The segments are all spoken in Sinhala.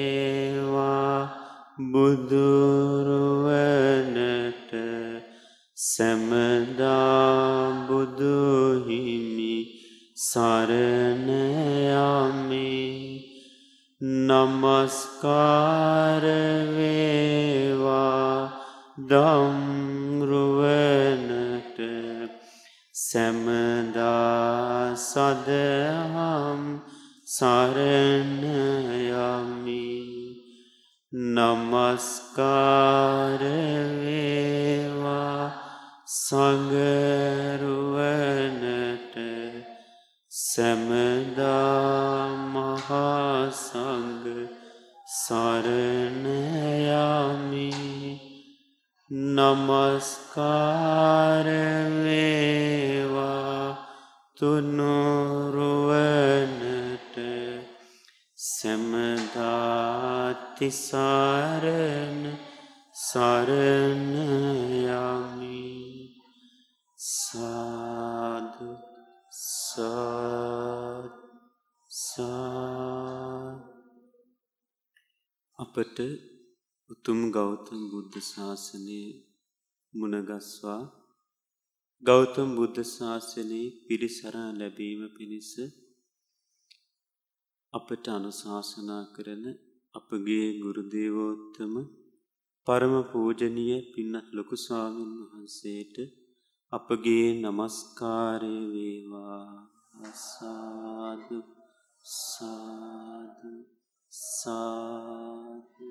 නමස්කාරවේවා බුදුරුවනට සැමදාබුදුහිමි නමස්කාරවේවා දම්රුවනට සැමදා සදහම් සරණයමි නමස්කාරවේවා සඟරුවනට සැමදා නමස්කාරවේවා. තුනුරුවනට සැමදාතිසාරණ සරණයමි සාදු. අපට උතුම් ගෞතම් බුද්ධ ශාසනය මුණගස්වා. ගෞතම් බුද්ධ ශාසනයේ පිරිසරා ලැබීම පිණිස අපට අනුශාසනා කරන අපගේ ගුරුදේවෝත්තම පරම පූජනීය පින්නත් ලොකු ස්වාමීන් වහන්සේට අපගේ নমස්කාරය වේවා. සාදු සාදු සාදු.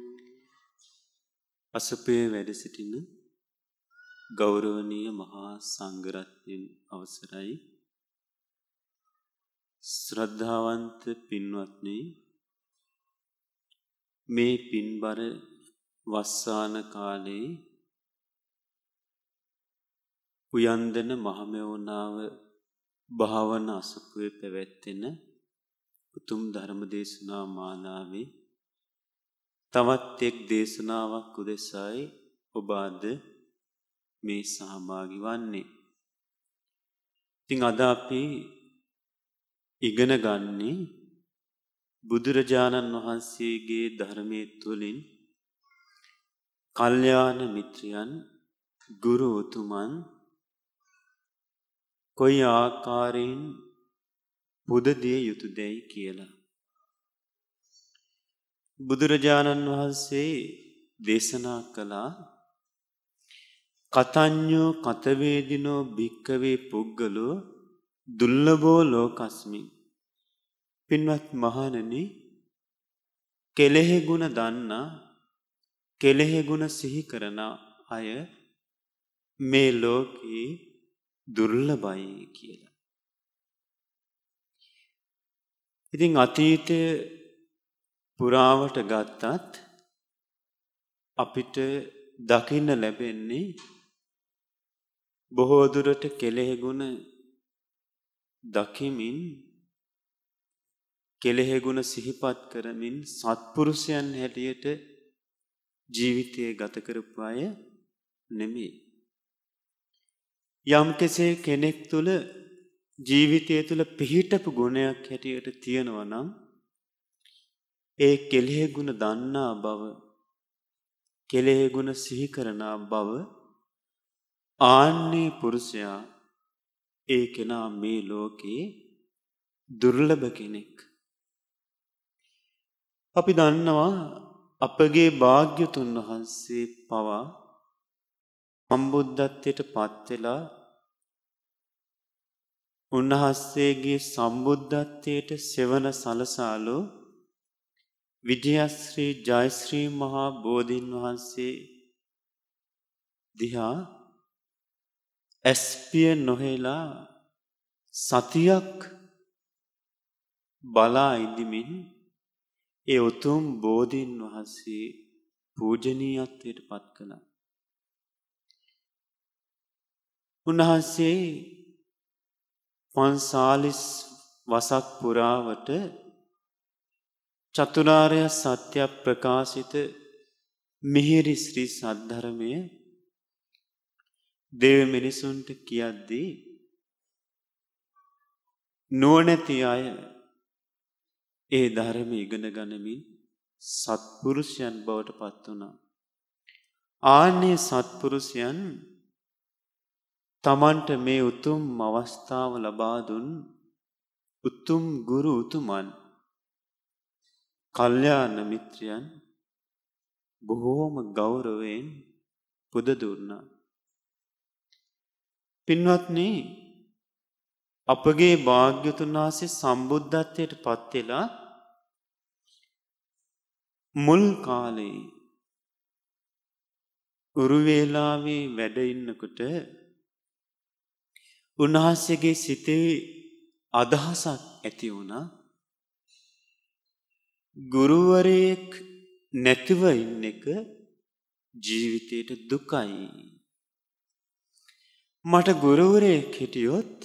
අසපේ වැඩ සිටින ගෞරවනීය මහා සංඝරත්නයන් අවසරයි. ශ්‍රද්ධාවන්ත පින්වත්නි මේ පින්බර වස්සාන කාලේ උයන්දන මහමෙවුනාව භාවන අසපුවේ පැවැත්වෙන උතුම් ධර්ම දේශනා මාලාවේ තවත් එක් දේශනාවක් උදෙසයි ඔබ අද මේ සහභාගි වන්නේ. ඉතින් අද අපි ඉගෙන ගන්නේ බුදුරජාණන් වහන්සේගේ ධර්මයේ තුලින් කල්යාණ මිත්‍රයන් ගුරු උතුමන් කොයි ආකාරයෙන් පුදදිය යුතුයදයි කියලා. බුදුරජාණන් වහන්සේ දේශනා කළා කතඤ්ඤෝ කතවේදිනෝ භික්කවේ පුද්ගලෝ දුර්ලභෝ ලෝකස්මින් පින්වත් මහණනි කෙලෙහි ගුණ දන්නා කෙලෙහි ගුණ සිහි කරන අය මේ ලෝකේ දුර්ලභයි කියලා. ඉතින් අතීතය පුරාවට ගත්තත් අපිට දකින්න ලැබෙන්නේ බොහෝ දුරට කෙලෙහිගුණ දකිමින් කෙලෙහෙගුණ සිහිපත් කරමින් සත්පුරුෂයන් හැටියට ජීවිතය ගත කරපු අය නෙමෙයි. යම් කෙසේ කෙනෙක් තුළ ජීවිතය තුළ පිහිටපු ගුණයක් හැටියට තියෙනවා නම් ඒ කෙලෙහෙගුණ දන්නා බව කෙලෙහෙගුණ සිහි කරනා බව ආන්නේ පුරුෂයා ඒ කෙනා මේ ලෝකයේ දුර්ලභ කෙනෙක්. අපි දන්නවා අපගේ භාග්‍යතුන් වහන්සේ පවා සම්බුද්ධත්වයට පත්වෙලා උන්වහන්සේගේ සම්බුද්ධත්වයට සෙවන සලසාලෝ විජයශ්‍රී ජයශ්‍රී මහා බෝධීන් වහන්සේ දිහා ඇස්පිය නොහෙලා සතියක් බලා ඉදිමින් ඒ උතුම් බෝධීන් වහන්සේ පූජනීයත්වයට පත් කළා. උන්වහන්සේ පන්සාලිස් වසක් පුරාවට චතුරාර්ය සත්‍ය ප්‍රකාශිත මිහිරි ශ්‍රී සද්ධර්මය දෙව මිනිසුන්ට කියද්දී නුවණැති අය ඒ ධර්ම ඉගෙන ගනිමින් සත්පුරුෂයන් බවට පත් වුණා. ආන්නේ සත්පුරුෂයන් තමන්ට මේ උතුම් අවස්ථාව ලබා දුන් උතුම් ගුරු උතුමන් කල්යාණ මිත්‍රයන් බොහෝම ගෞරවයෙන් පුද දුන්නා. පින්වත්නි අපගේ භාග්‍යතුන් වහන්සේ සම්බුද්ධත්වයට පත් වෙලා මුල් කාලේ උරුවේලාවේ වැඩ ඉන්නකොට උන්වහන්සේගේ සිතේ අදහසක් ඇති වුණා ගුරුවරයෙක් නැතිව ඉන්න එක ජීවිතයට දුකයි. මට ගුරුවරයෙක් හිටියොත්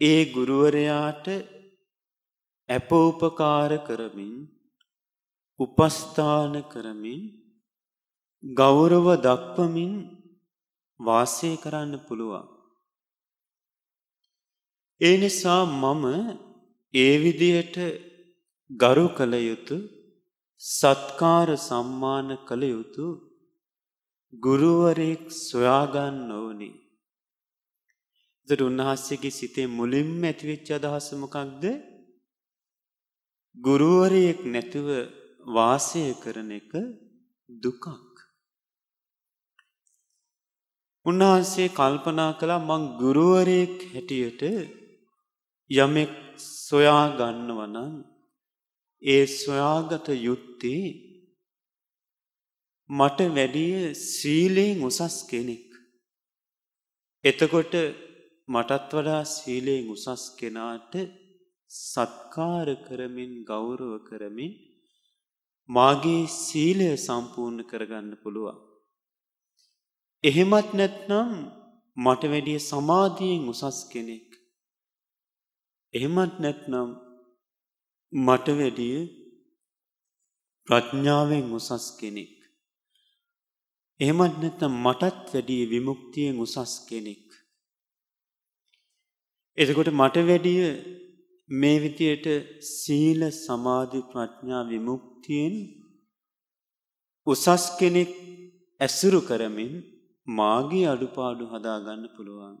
ඒ ගුරුවරයාට ඇපෝපකාර කරමින් උපස්ථාන කරමින් ගෞරව දක්වමින් වාසය කරන්න පුළුවන්. ඒ නිසා මම ඒ විදියට ගරු කළ යුතු සත්කාර සම්මාන කළ යුතු ගුරුවරයෙක් සොයාගන්න ඕනි. එතට උන්වහන්සේගේ සිතේ මුලින්ම ඇතිවෙච්ච අදහස මොකක්ද? ගුරුවරයෙක් නැතුව වාසය කරන එක දුකක්. උන්වහන්සේ කල්පනා කළා මං ගුරුවරයෙක් හැටියට යමෙක් සොයා ගන්නව නම් ඒ සොයාගත යුත්තේ මට වැඩිය සීලයෙන් උසස් කෙනෙක්. එතකොට මටත් වඩා සීලයෙන් උසස් කෙනාට සත්කාර කරමින් ගෞරව කරමින් මාගේ සීලය සම්පූර්ණ කරගන්න පුළුවන්. එහෙමත් නැත්නම් මට වැඩිය සමාධියෙන් උසස් කෙනෙක්. එහෙමත් නැත්නම් මට වැඩිය ප්‍රඥාවෙන් උසස් කෙනෙක්. එහෙමත් නැත්නම් මටත් වැඩිය විමුක්තියෙන් උසස් කෙනෙක්. එතකොට මට වැඩිය මේ විදියට සීල සමාධි ප්‍රඥා විමුක්තියෙන් උසස් කෙනෙක් ඇසුරු කරමින් මාගේ අඩුපාඩු හදාගන්න පුළුවන්.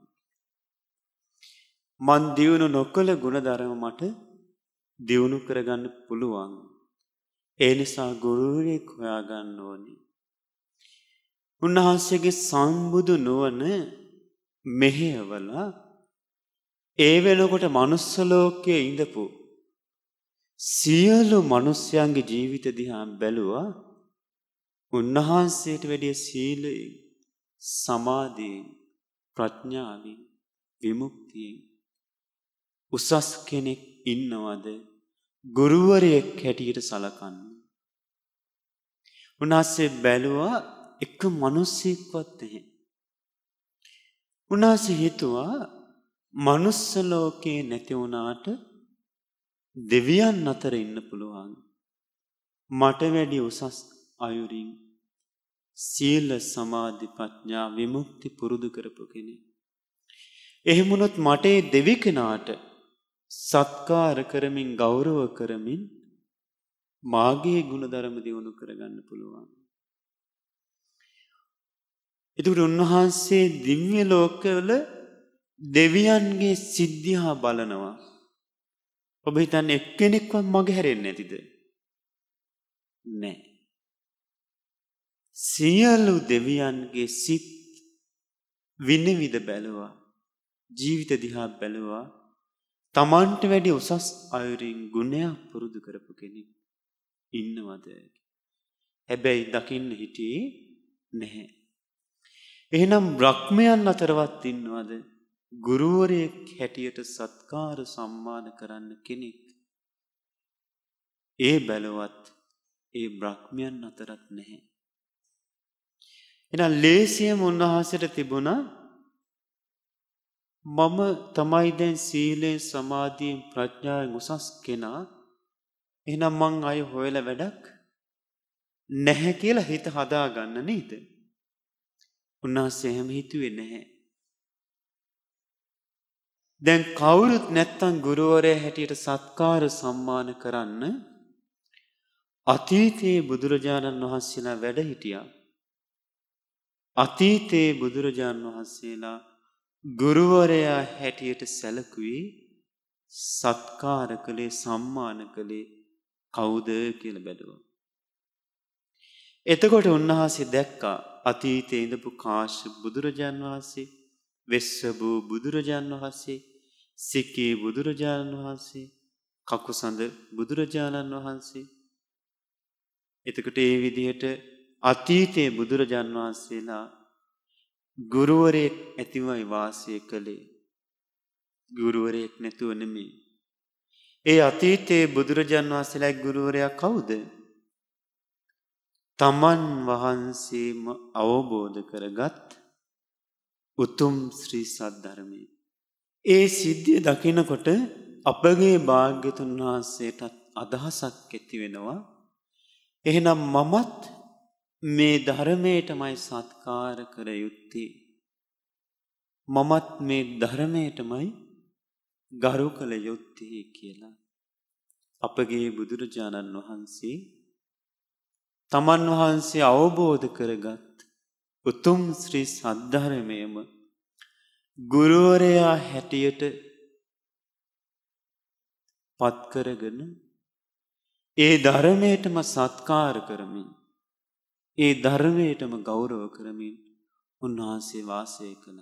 මන් දියුණු නොකළ ගුණධර්ම මට දියුණු කරගන්න පුළුවන්. ඒ නිසා ගුරුවරයෙක් හොයාගන්න ඕනි. උන්වහන්සේගේ සම්බුදු නුවණ මෙහෙයවලා ඒ වෙනකොට manuss ලෝකයේ ඉඳපු සියලු මිනිස්යන්ගේ ජීවිත දිහා බැලුවා උන්වහන්සේට වැඩිය සීලයෙන් සමාධියෙන් ප්‍රඥාවෙන් විමුක්තියෙන් උසස් කෙනෙක් ඉන්නවද ගුරුවරයෙක් හැටියට සලකන්න. උන්වහන්සේ බැලුවා එක මිනිස්සෙක්වත් නැහැ. උන්වහන්සේ හිතුවා මනුස්ස ලෝකේ නැති වුණාට දෙවියන් අතර ඉන්න පුළුවන්. මට වැඩි උසස් අයුරින් සීල සමාධි ප්‍රඥා විමුක්ති පුරුදු කරපු කෙනෙක්. එහෙමුණොත් මට දෙවි කෙනාට සත්කාර කරමින් ගෞරව කරමින් මාගේ ගුණධර්ම දියුණු කරගන්න පුළුවන්. එතකොට උන්වහන්සේ දිව්‍ය ලෝකවල දෙවියන්ගේ සිද්ධිහා බලනවා. ඔබ හිතන්නේ එක්කෙනෙක්වත් මගේ හැරෙන්නේ නැතිද? නැහැ. සියලු දෙවියන්ගේ සිත් විනිවිද බැලුවා. ජීවිත දිහා බැලුවා. තමන්ට වැඩි උසස් අයුරින් ගුණයක් පුරුදු කරපු කෙනෙක් ඉන්නවද? හැබැයි දකින්න හිටියේ නැහැ. එහෙනම් බ්‍රහ්මයන් අතරවත් ඉන්නවද? ගුරුවරයෙක් හැටියට සත්කාර සම්මාන කරන්න කෙනෙක්. ඒ බැලුවත් ඒ බ්‍රහ්මයන් අතරත් නැහැ. එහෙනම් ලේසියම උන්වහන්සේට තිබුණා මම තමයි දැන් සීලෙන් සමාධියෙන් ප්‍රඥාවෙන් උසස් කෙනා එහෙනම් මං අය හොයලා වැඩක් නැහැ කියලා හිත හදාගන්න නේද? උන්වහන්සේ එහෙම හිතුවේ නැහැ. දැන් කවුරුත් නැත්තම් ගුරුවරයා හැටියට සත්කාර සම්මාන කරන්න අතීතයේ බුදුරජාණන් වහන්සේලා වැඩ හිටියා. අතීතයේ බුදුරජාණන් වහන්සේලා ගුරුවරයා හැටියට සැලකුවේ සත්කාර කළේ සම්මාන කළේ කවුද කියලා බැලුවා. එතකොට උන්වහන්සේ දැක්කා අතීතයේ ඉඳපු කාශ්‍යප බුදුරජාන් වහන්සේ, වෙස්සබූ බුදුරජාන් වහන්සේ, සික්කේ බුදුරජාණන් වහන්සේ, කකුසඳ බුදුරජාණන් වහන්සේ. එතකොට ඒ විදිහට අතීතයේ බුදුරජාන් වහන්සේලා ගුරුවරයෙක් ඇතිවයි වාසය කළේ. ගුරුවරයෙක් නැතුව නෙමෙයි. ඒ අතීතයේ බුදුරජාන් වහන්සේලා ගුරුවරයා කවුද? තමන් වහන්සේම අවබෝධ කරගත් උතුම් ශ්‍රී සද්ධර්මය. ඒ සිද්ධිය දකිනකොට අපගේ භාග්‍යතුන් වහන්සේටත් අදහසක් ඇති වෙනවා. එහෙනම් මමත් මේ ධර්මයටමයි සත්කාර කර යුත්තේ. මමත් මේ ධර්මයටමයි ගරු කළ යුත්තේ කියලා. අපගේ බුදුරජාණන් වහන්සේ තමන් වහන්සේ අවබෝධ කරගත් උතුම් ශ්‍රී සද්ධර්මයම ගුරුවරයා හැටියට පත්කරගෙන ඒ ධර්මයටම සත්කාර කරමින් ඒ ධර්මයටම ගෞරව කරමින් උන්වහන්සේ වාසය කළ.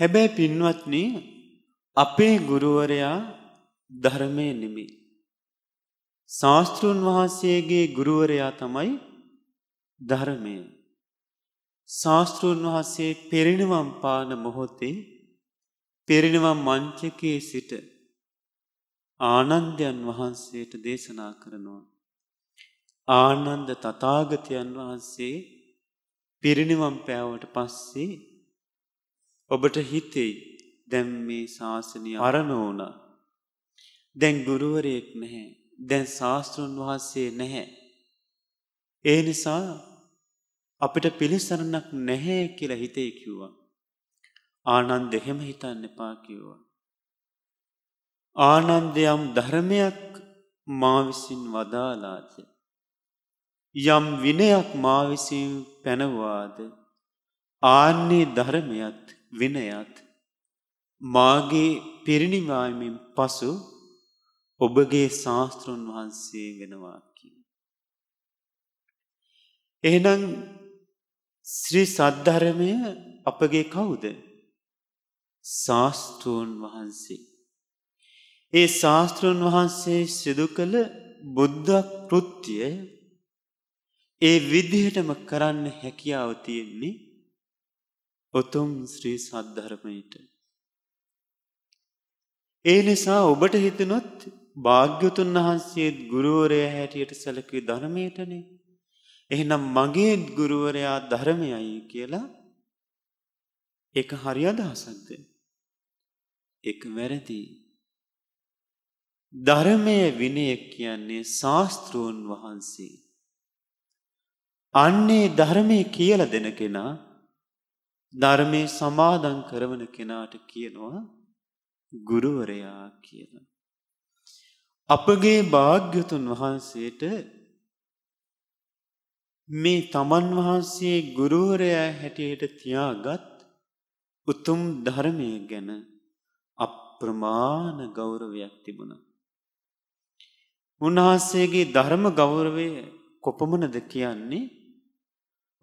හැබැයි පින්වත්න අපේ ගුරුවරයා ධර්මය නෙමෙයි. ශාස්තෘන් වහන්සේගේ ගුරුවරයා තමයි ධර්මය. ශාස්තෘන් වහන්සේ පෙරිනිවම් පාන මොහොතේ පෙරිනිවම් මංචකයේ සිට ආනන්දයන් වහන්සේට දේශනා කරනවා. ආනන්ද තථාගතයන් වහන්සේ පිරිනිවම් පෑවට පස්සේ ඔබට හිතෙයි දැන් මේ ශාසනය අරණ වුණා. දැන් ගුරුවරයෙක් නැහැ. දැන් ශාස්ත්‍රුන් වහන්සේ නැහැ. ඒ නිසා අපිට පිළිසරණක් නැහැ කියලා හිතේ කිව්වා. ආනන්ද එහෙම හිතන්න එපා කිව්වා. ආනන්දයම් ධර්මයක් මා විසින් වදාලාද යම් විනයක් මා විසින් පැනවාද ආන්නේ ධර්මයත් විනයත් මාගේ පිරිනිවායමින් පසු ඔබගේ ශාස්තෘන් වහන්සේ වෙනවා කිය. එහෙනම් ශ්‍රී සද්ධර්මය අපගේ කවුද? ශාස්තෘන් වහන්සේ. ඒ ශාස්තෘන් වහන්සේ සිදු කළ බුද්ධ කෘත්‍යය ඒ විදිහටම කරන්න හැකියාව තියෙන්නේ උතුම් ශ්‍රී සද්ධර්මයට. ඒ නිසා ඔබට හිතනොත් භාග්‍යතුන් වහන්සේත් ගුරුවරයා හැටියට සැලකුවේ ධර්මයටනේ. එහෙනම් මගේ ගුරුවරයා ධර්මයයි කියලා ඒක හරි අදහසක්ද? ඒක වැරදි. ධර්මයේ විනය කියන්නේ ශාස්ත්‍රෝන් වහන්සේ. අන්නේ ධර්මයේ කියලා දෙන කෙනා ධර්මයේ සමාදන් කරවන කෙනාට කියනවා ගුරුවරයා කියලා. අපගේ භාග්‍යතුන් වහන්සේට මේ තමන් වහන්සේ ගුරුවරයා හැටියට තියාගත් උතුම් ධර්මය ගැන අප්‍රමාණ ගෞරවයක් තිබුණා. උන්වහන්සේගේ ධර්ම ගෞරවය කොපමණද කියන්නේ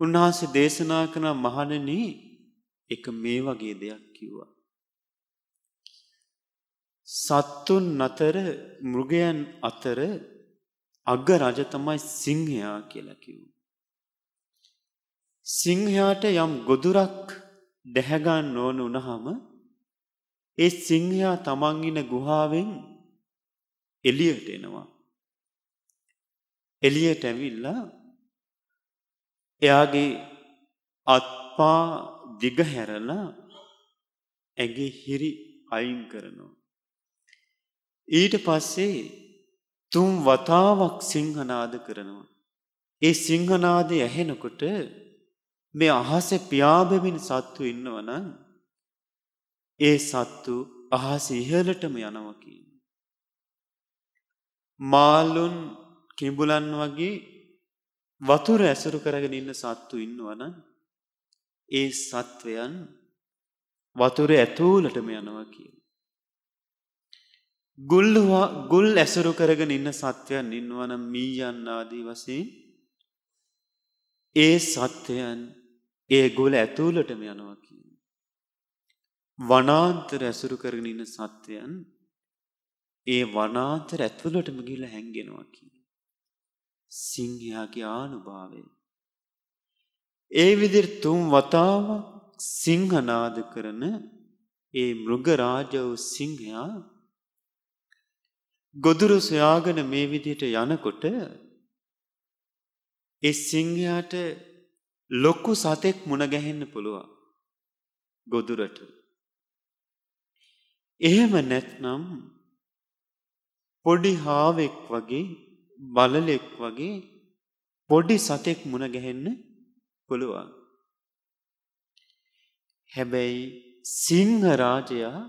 උන්වහන්සේ දේශනා කරන මහණෙනි එක මේ වගේ දෙයක් කිව්වා. සත්තුන් අතර මෘගයන් අතර අග රජ තමයි සිංහයා කියලා කිව්වා. සිංහයාට යම් ගොදුරක් දැහැගන්න ඕන වුණාම ඒ සිංහයා තමන් ඉන ගුහාවෙන් එළියට එනවා. එළියට ඇවිල්ලා එයාගේ අත්පා දිග හැරලා ඇගේ හිරි අයින් කරනවා. ඊට පස්සේ තුන් වතාවක් සිංහනාද කරනවා. ඒ සිංහනාදය ඇහෙනකොට මේ අහස පියාබෙමින් සත්තු ඉන්නවන ඒ සත්තු අහස ඉහලටම යනව කියන. මාල්ලුන් කිඹුලන් වගේ වතුර ඇසුරු කරගෙන ඉන්න සත්තු ඉන්නවන ඒ සත්වයන් වතුර ඇතුූලටම යනවා කියන. ගුල්ලවා ගුල් ඇසුරු කරගෙන ඉන්න සත්වයන් ඉන්නවන මීයන්න ආදී වසයෙන් ඒ සත්වයන් ඒ ගොල ඇතුූලටම යනවා කියන. වනාන්තර ඇසුරු කරගෙන ඉන්න සත්වයන් ඒ වනාන්තර ඇත්වලටම ගිල හැන්ගෙනවා කියන. සිංහයාගේ ආනුභාවය. ඒ විදිර තුම් වතාවක් සිංහනාද කරන ඒ මෘගරාජ වූ සිංහයා ගොදුරු සොයාගෙන මේ විදියට යනකොට ඒ සිංහයාට ලොක්කු සතෙක් මුණගැහෙන්න පුළුවන් ගොදුරට. එහෙම නැත්නම් පොඩි හාවෙක් වගේ බලලෙක් වගේ පොඩි සතෙක් මුණගැහෙන්න පුළුවන්. හැබැයි සිංහරාජයා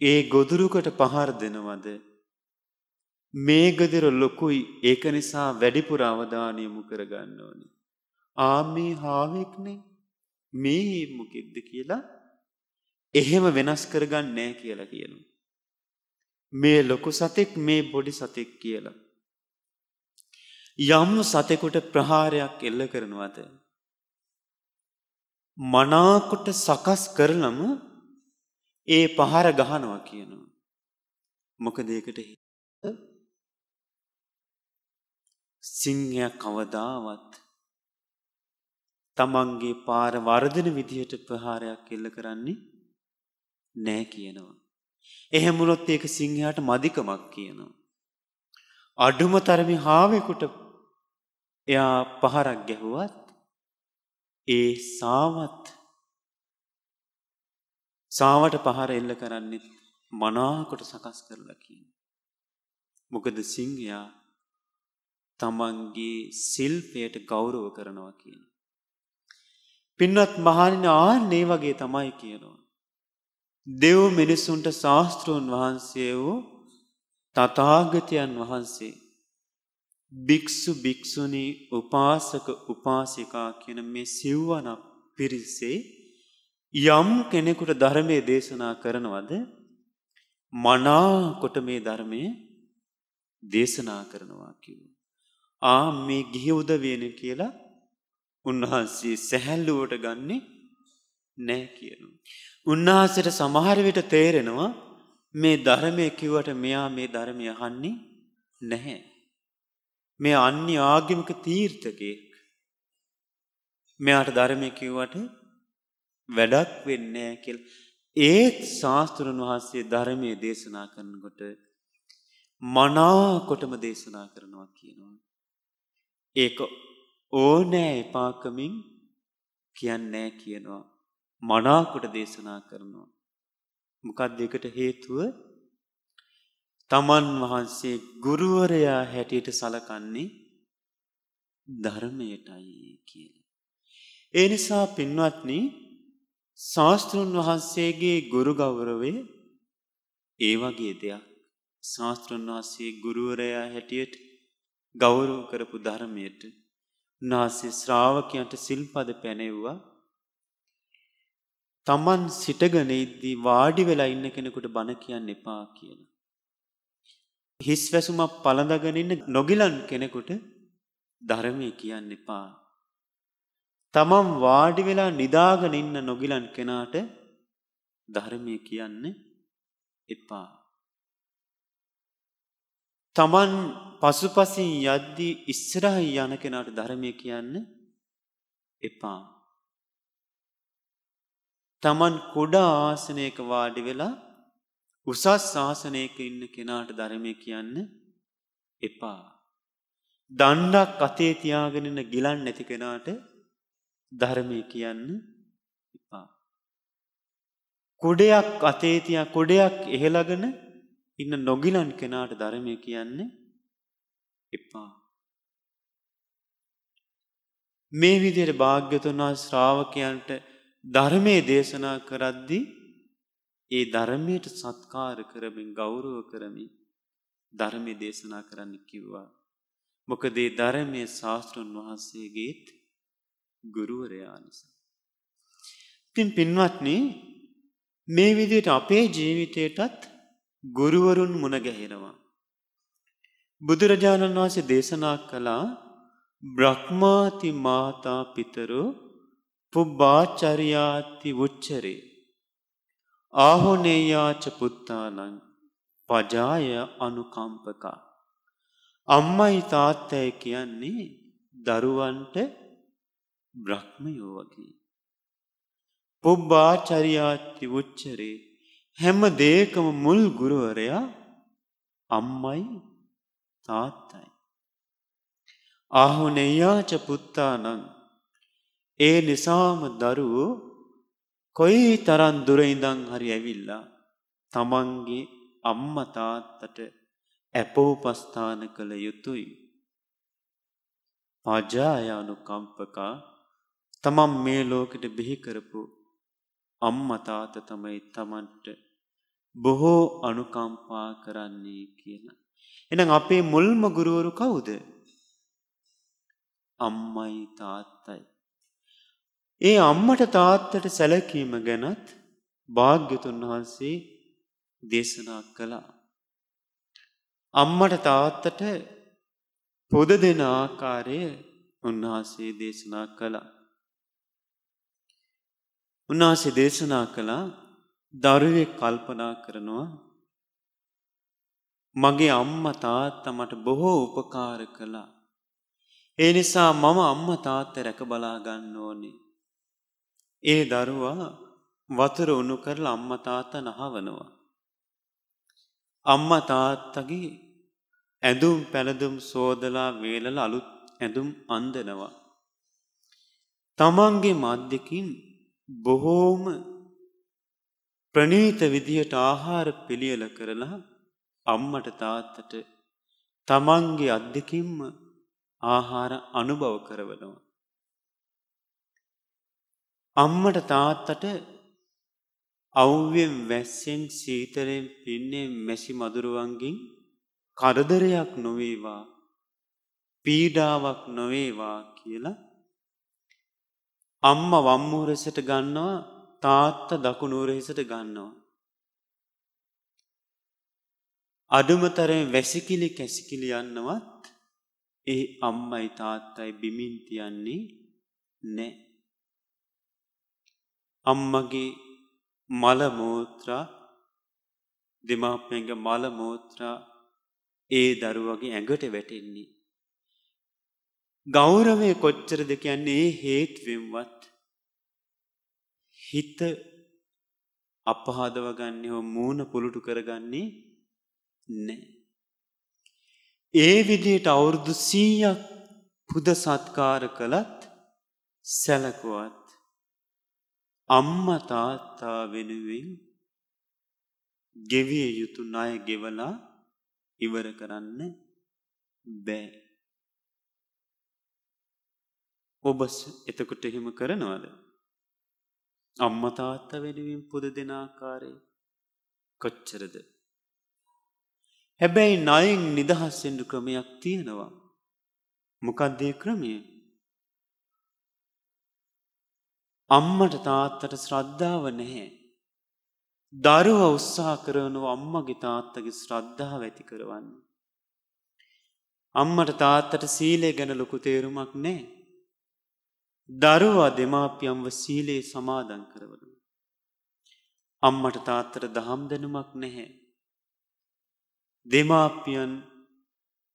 ඒ ගොදුරුකට පහර දෙනවද මේ ගදිර ලොකුයි ඒක නිසා වැඩිපුර අවධානයමු කරගන්න ඕනි. ආමේ හාවෙක්නේ මේ මොකෙද්ද කියලා එහෙම වෙනස් කරගන්න නෑ කියලා කියනු. මේ ලොකු සතෙක් මේ බොඩි සතෙක් කියලා. යම් සතෙකුට ප්‍රහාරයක් එල්ල කරනවද. මනාකොට සකස් කරනම ඒ පහර ගහනවා කියනවා. මොක දේකට සිංහයක් කවදාවත් තමන්ගේ පාර වර්ධන විදිහට ප්‍රහාරයක් එල්ල කරන්නේ නෑ කියනවා. එහෙමුණොත් ඒක සිංහයාට මදිකමක් කියනවා. අඩුම තරමි හාවෙකුට එයා පහරක් ගැහුවත් ඒ සාවත් සාවට පහර එල්ල කරන්නෙත් මනාකොට සකස් කරලා කියන. මොකද සිංහයා තමන්ගේ සිල්පයට ගෞරව කරනවා කියන. පින්නත් මහනින ආන්නේ වගේ තමයි කියනවා. දෙව් මිනිස්සුන්ට ශාස්තෘන් වහන්සේ වූ තතාගතයන් වහන්සේ. භික්‍ෂු භික්‍ෂුණී උපාසක උපාසිකා කියන මේ සිව්වන පිරිසේ යම් කෙනෙකුට ධර්මය දේශනා කරනවද මනාකොට මේ ධර්මය දේශනා කරනවා කිව්. ආ මේ ගිහි උදවෙන කියලා උන්වහන්සේ සැහැල්ලුවට ගන්නේ නෑ කියනු. උන්වහන්සට සමහරවිට තේරෙනවා මේ ධර්මය කිව්වට මෙයා මේ ධර්මය අහන්නේ නැහැ. මේ අන්‍ය ආගමික තීර්ථකයෙක් මෙයාට ධර්මය කිව්වට වැඩක් වෙන්නේ කියල් ඒත් ශාස්තෘන් වහන්සේ ධර්මය දේශනා කරනකොට මනාකොටම දේශනා කරනවා කියනවා. ඒක ඕනෑ එපාකමින් කියන්නෑ කියනවා. මනාකොට දේශනා කරනවා. මොකක් දෙකට හේතුව තමන් වහන්සේ ගුරුවරයා හැටියට සලකන්නේ ධර්මයටයි කියල. ඒ නිසා පින්වත්න ශාස්තෘන් වහන්සේගේ ගුරු ගෞරවේ ඒ වගේ දෙයක් ශාස්තෘන් වහන්සේ ගුරුවරයා හැටියට ගෞරව කරපු ධර්මයට උන්වහන්සේ ශ්‍රාවකයන්ට සිල්පද පැනෙව්වා තමන් සිටගන ඉද්දී වාඩි වෙලා ඉන්න කෙනෙකුට බණ කියන්න එපා කියන. හිස් වැසුමක් පළඳගනන්න නොගිලන් කෙනෙකුට ධර්මය කියන්න එපා. තමන් වාඩි වෙලා නිදාගෙන ඉන්න නොගිලන් කෙනාට ධර්මය කියන්න එපා. තමන් පසුපසින් යද්දී ඉස්සරහහි යන කෙනාට ධර්මය කියන්න එපා. තමන් කුඩා ආසනයක වාඩි වෙලා උසස් ශාසනයක ඉන්න කෙනාට ධර්මය කියන්න එපා. දණ්ඩක් අතේ තියාගෙනන ගිලන් නැති කෙනාට ධර්මය කියන්න එපා. කුඩයක් අතේ තියා කුඩයක් එහෙලගෙන ඉන්න නොගිලන් කෙනාට ධර්මය කියන්නේ එපා. මේ විදියට භාග්‍යතුන් වහන්සේ ශ්‍රාවකයන්ට ධර්මයේ දේශනා කරද්දී ඒ ධර්මයට සත්කාර කරමින් ගෞරව කරමින් ධර්මයේ දේශනා කරන්න කිව්වා. මොකද ඒ ධර්මයේ ශාස්ත්‍රඥ වහන්සේගේත් ගුරුවරයා නිසා. ඉතින් පින්වත්නි මේ විදිහට අපේ ජීවිතයටත් ගුරුවරුන් මුණ ගැහෙනවා. බුදුරජාණන් වහන්සේ දේශනා කළා බ්‍රහ්මාති මාතා පිතරෝ පුබ්බාචරියාති උච්චරේ ආහොනේයාච පුත්තානං පජාය අනුකම්පකා. අම්මයි තාත්තයි කියන්නේ දරුවන්ට බ්‍රහ්මයෝ වගේ. පුබ්බාචරියාති උච්චරේ හැම දේකම මුල් ගුරුවරයා අම්මයි තාත්තයි ආහුනෙයාච පුත්තානං ඒ නිසාම දරුවෝ කොයි තරන් දුරයිඳං හරි ඇවිල්ලා තමන්ගේ අම්ම තාත්තට ඇපෝපස්ථාන කළ යුතුයි. පජායානු කම්පකා තමන් මේ ලෝකෙට බිහි කරපු අම්ම තාත තමයි තමන්ට බොහෝ අනුකම්පා කරන්නේ කියලා. එනම් අපේ මුල්ම ගුරුවරු කවුද? අම්මයි තාත්තයි. ඒ අම්මට තාත්තට සැලකීම ගැනත් භාග්‍යතුන් වහන්සේ දේශනා කළා. අම්මට තාත්තට පොද දෙන ආකාරය උන්වහන්සේ දේශනා කළා. උන්වහන්සේ දේශනා කළා දරුවෙක් කල්පනා කරනවා මගේ අම්ම තාත්තා මට බොහෝ උපකාර කළා. ඒ නිසා මම අම්ම තාත්ත රැක බලා ගන්න ඕනේ. ඒ දරුවා වතුර උණු කරලා අම්ම තාත්තා නහවනවා. අම්ම තාත්තගේ ඇඳුම් පැළඳුම් සෝදලා වේලලා අලුත් ඇඳුම් අන්දනවා. තමන්ගේ මධ්‍යකින් බොහෝම ප්‍රනීත විදිහට ආහාර පිළියෙල කරලා අම්මට තාත්තට තමන්ගේ අද්දකින්ම ආහාර අනුභව කරවනවා. අම්මට තාත්තට අව්වෙන් වැස්සෙන් සීතරෙන් පින්නේ මැසි මදුරුවන්ගින් කරදරයක් නොවේවා පීඩාවක් නොවේවා කියලා අම්ම වම්මුරෙසට ගන්නවා තාත්ත දකුණුරෙසට ගන්නවා. අඩුමතරෙන් වැසිකිලි කැසිකිලි යන්නවත් ඒ අම්මයි තාත්තයි බිමින් තියන්නේ නෑ. අම්මගේ මලමෝත්‍රා දෙමාපයන්ගේ මලමෝත්‍රා ඒ දරුවගේ ඇඟට වැටෙන්නේ. ගෞරවය කොච්චරද කියන්නේ ඒ හේත්වෙන්වත් හිත අපහදව ගන්නේ හෝ මූුණ පුළුටු කරගන්නේ නෑ. ඒ විදියට අවුරුදු සීයක් පුද සත්කාර කළත් සැලකුවත් අම්ම තාත්තා වෙනුවෙන් ගෙවිය යුතු ණය ගෙවලා ඉවර කරන්න බෑ. ඔබ එතකොට එහෙම කරනවද? අම්ම තාත්තා වෙනුවෙන් පුද දෙන ආකාරය කොච්චරද? හැබැයි ණයෙන් නිදහස් වෙන්න ක්‍රමයක් තියෙනවා. මොකක්ද ඒ ක්‍රමය? අම්මට තාත්තට ශ්‍රද්ධාව නැහැ. දරුවා උත්සාහ කරනවා අම්මගේ තාත්තගේ ශ්‍රද්ධාව ඇති කරවන්න. අම්මට තාත්තට සීලය ගැන ලොකු තේරුමක් නැහැ. දරුවා දෙමාපියම්ව සීලේ සමාදන් කරවනවා. අම්මට තාත්තට දහම් දැනුමක් නැහැ. දෙමාපියන්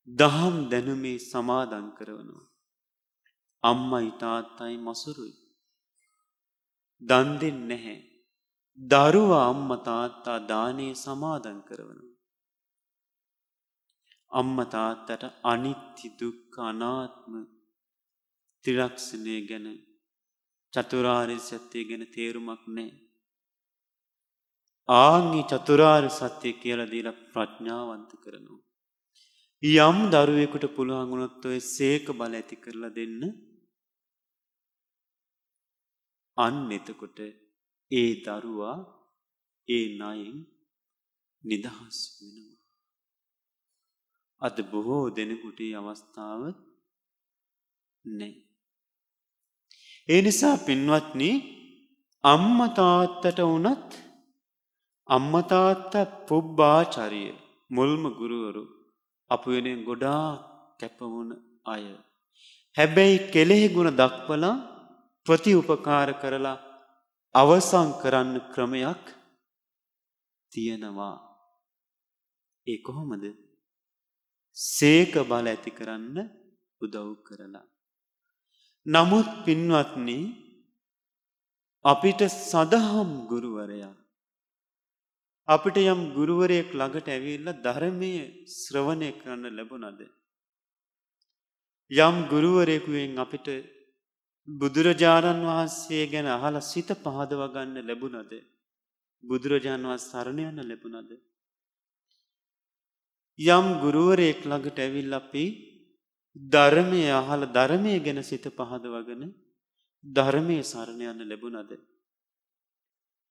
දහම් දැනුමේ සමාදන් කරවනවා. අම්මයි තාත්තයි මසුරුයි. දන් දෙන්නේ නැහැ. දරුවා අම්ම තාත්තා දානේ සමාදන් කරවනවා. අම්ම තාත්තට අනිත්‍ය දුක්ඛ අනාත්ම ත්‍රිලක්ෂණය ගැන චතුරාර්ය සත්‍ය ගැන තේරුමක් නැහැ. ආංගි චතුරාර් සත්‍යය කියල දීල ප්‍රඥාවන්ත කරනවා. යම් දරුවෙකුට පුළුවන්ගුණොත් ඔය සේක බල ඇති කරලා දෙන්න අන්න එතකොට ඒ දරුවා ඒ නයින් නිදහස් වෙනවා. අද බොහෝ දෙනෙකුට අවස්ථාව නෑ. ඒ නිසා පින්වත්න අම්මතාත්තට වනත් අම්මතාත්ත පුබ්බාචරිය මුල්ම ගුරුවරු අප වෙනෙන් ගොඩා කැපවුණ අය. හැබැයි කෙලෙහි ගුණ දක්වලා ප්‍රති උපකාර කරලා අවසං කරන්න ක්‍රමයක් තියෙනවා. ඒ කොහොමද සේක බල ඇති කරන්න උදව් කරලා. නමුත් පින්වත්න අපිට සදහම් ගුරුවරයා. අපිට යම් ගුරුවරයෙක් ළඟට ඇවිල්ල ධර්මය ශ්‍රවණය කරන්න ලැබුණද. යම් ගුරුවරයෙකුවෙන් අපිට බුදුරජාණන් වහන්සේ ගැන අහල සිත පහදව ගන්න ලැබුණද. බුදුරජාණන් වහස් සරණයන්න ලැබුණද. යම් ගුරුවරයෙක් ළඟට ඇවිල් අපි ධර්මය අහල ධර්මය ගැන සිත පහදවගෙන ධර්මය සරණයන්න ලැබුණද.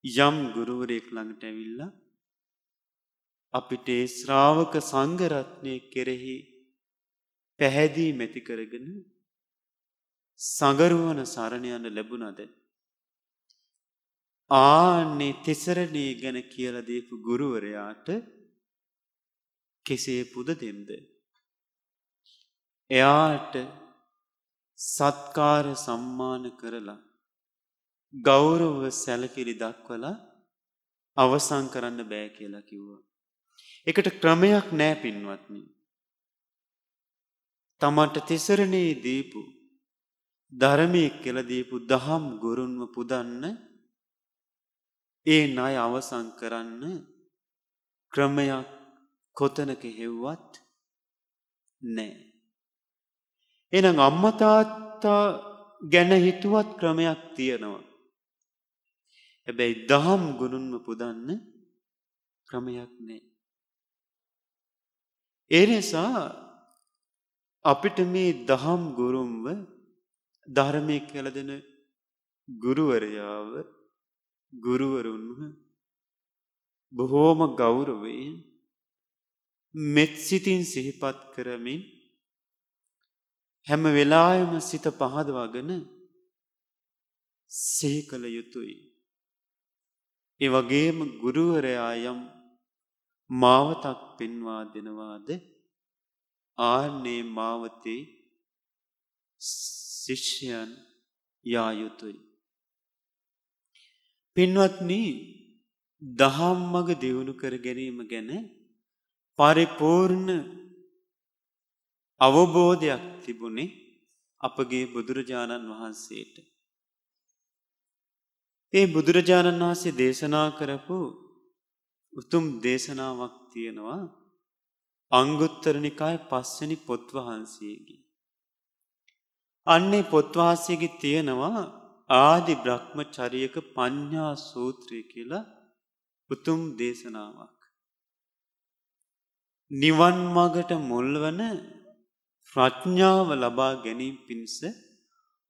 යම් ගුරුවරයෙක් ළඟට ඇවිල්ල අපිට ඒ ශ්‍රාවක සංගරත්නය කෙරෙහි පැහැදී මැති කරගෙන සඟරුවන සරණයන්න ලැබුණද. ආන්නේ තිසරණී ගැන කියලදීපු ගුරුවරයාට කෙසේ පුද දෙම්ද. එයාට සත්කාර සම්මාන කරලා ගෞරව සැලකිරි දක්වලා අවසං කරන්න බෑ කියලා කිව්වා. එකට ක්‍රමයක් නෑ පින්වත්නි. තමන්ට තිසරණයේ දීපු ධර්මය කෙලදීපු දහම් ගුරුන්ව පුදන්න ඒ ණය අවසං කරන්න ක්‍රමයක් කොතනක හෙව්වත් නෑ. එනම් අම්මතාත්තා ගැන හිතුවත් ක්‍රමයක් තියෙනවා. හැබැයි දහම් ගුණුන්ම පුදන්න ක්‍රමයක් නෑ. එනිසා අපිට මේ දහම් ගුරුම්ව ධර්මය කළ දෙන ගුරුවරයාව ගුරුවරුන්ව බොහෝම ගෞරවයෙන් මෙත් සිතින් සිහිපත් කරමින් හැම වෙලායම සිත පහදවාගෙන සිහි කළ යුතුයි. ඒ වගේම ගුරුවරයා යම් මාවතක් පෙන්වා දෙනවාද ආන්නේ මාවතේ ශිෂ්‍යයන් යා යුතුයි. පින්වත්න දහම් මග දියුණු කර ගැනීම ගැන පරිපූර්ණ අවබෝධයක් තිබුණේ අපගේ බුදුරජාණන් වහන්සේට. ඒ බුදුරජාණන් වහන්සේ දේශනා කරපු උතුම් දේශනාවක් තියෙනවා අංගුත්තරනිකාය පස්සනි පොත්වහන්සේගේ. අන්නේ පොත්වාසයගේ තියෙනවා ආදි බ්‍රහ්ම චරියක පඤ්ඥා සූත්‍රය කියලා උතුම් දේශනාවක්. නිවන් මගට මුල්වන ප්‍රඥාව ලබා ගැනීම පිණිස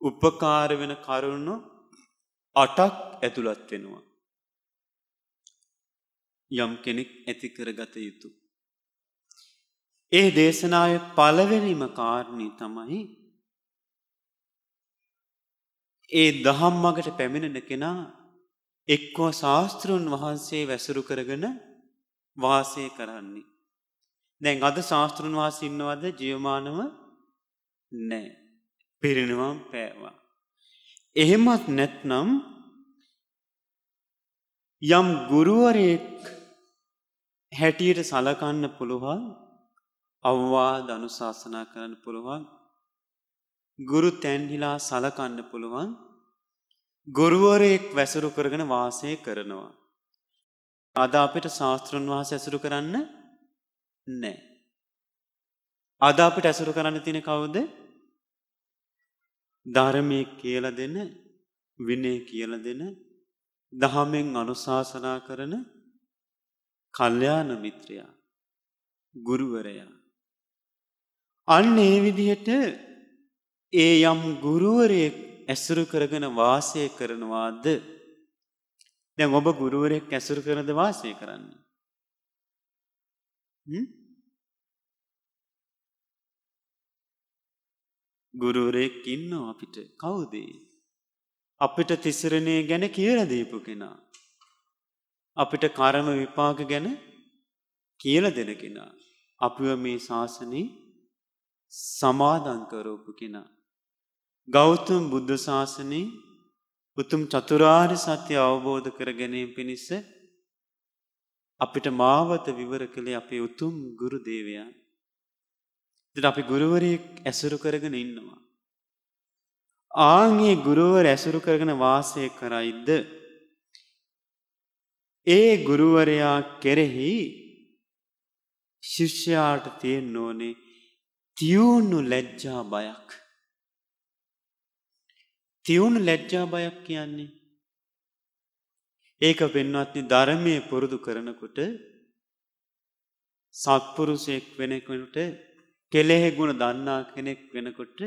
උපකාර වෙන කරුණු අටක් ඇතුළත් වෙනවා. යම් කෙනෙක් ඇති කරගත යුතු. ඒ දේශනාව පළවෙනිම කාරණය තමයි ඒ දහම් මගට පැමිණෙන කෙනා එක්කෝ ශාස්තෘන් වහන්සේ වැසුරු කරගෙන වාසය කරන්නේ. දැන් අද ශාස්තෘන් වහස ඉන්නවද ජියමානව නෑ පිරිනිවම් පෑවා. එහෙමත් නැත්නම් යම් ගුරුවරයෙක් හැටියට සලකන්න පුළුවන් අවවා දනුශාසනා කරන්න පුළුවන් ගුරු තැන්හිලා සලකන්න පුළුවන් ගොරුවරයෙක් වැසුරු කරගෙන වාසය කරනවා. අද අපිට ශාස්තෘන් වහස ඇසුරු කරන්න නෑ. අද අපිට ඇසුරු කරන්න තින කවුද ධර්මය කියල දෙන විනය කියල දෙන දහමෙන් අනුශාසනා කරන කල්්‍යාන මිත්‍රයා ගුරුවරයා. අන්න ඒ විදිහට ඒ යම් ගුරුවරයෙක් ඇසුරු කරගෙන වාසය කරනවාද දැන් ඔබ ගුරුවරයෙක් ඇසුරු කරද වාසය කරන්නේ. ගුරුවරයෙක් ඉන්න අපිට කවුදේ. අපිට තිසරණය ගැන කියල දීපු කෙනා. අපිට කරම විපාක ගැන කියල දෙන කෙනා. අපිව මේ ශාසනී සමාධංකරෝපු කෙනා. ගෞතම් බුද්ධ ශාසනී උතුම් චතුරාර් සත්‍ය අවබෝධ කර ගැනීම පිණිස අපිට මාවත විවර කළේ අපේ උතුම් ගුරු දේවයන්. ද අපි ගුරුවරයෙක් ඇසුරු කරගෙන ඉන්නවා. ආගේ ගුරුවර ඇසුරු කරගෙන වාසය කරයිද්ද. ඒ ගුරුවරයා කෙරෙහි ශිෂ්‍යයාට තියෙන් ඕනේ තියුණු ලැජ්ජා බයක්. තියුණු ලැජ්ජා බයක් කියන්නේ. ඒක පෙන්වත්නි ධර්මය පුරුදු කරනකොට සත්පුරුසයෙක් වෙනකොට කෙලෙහෙ ගුණ දන්නා කෙනෙක් වෙනකොට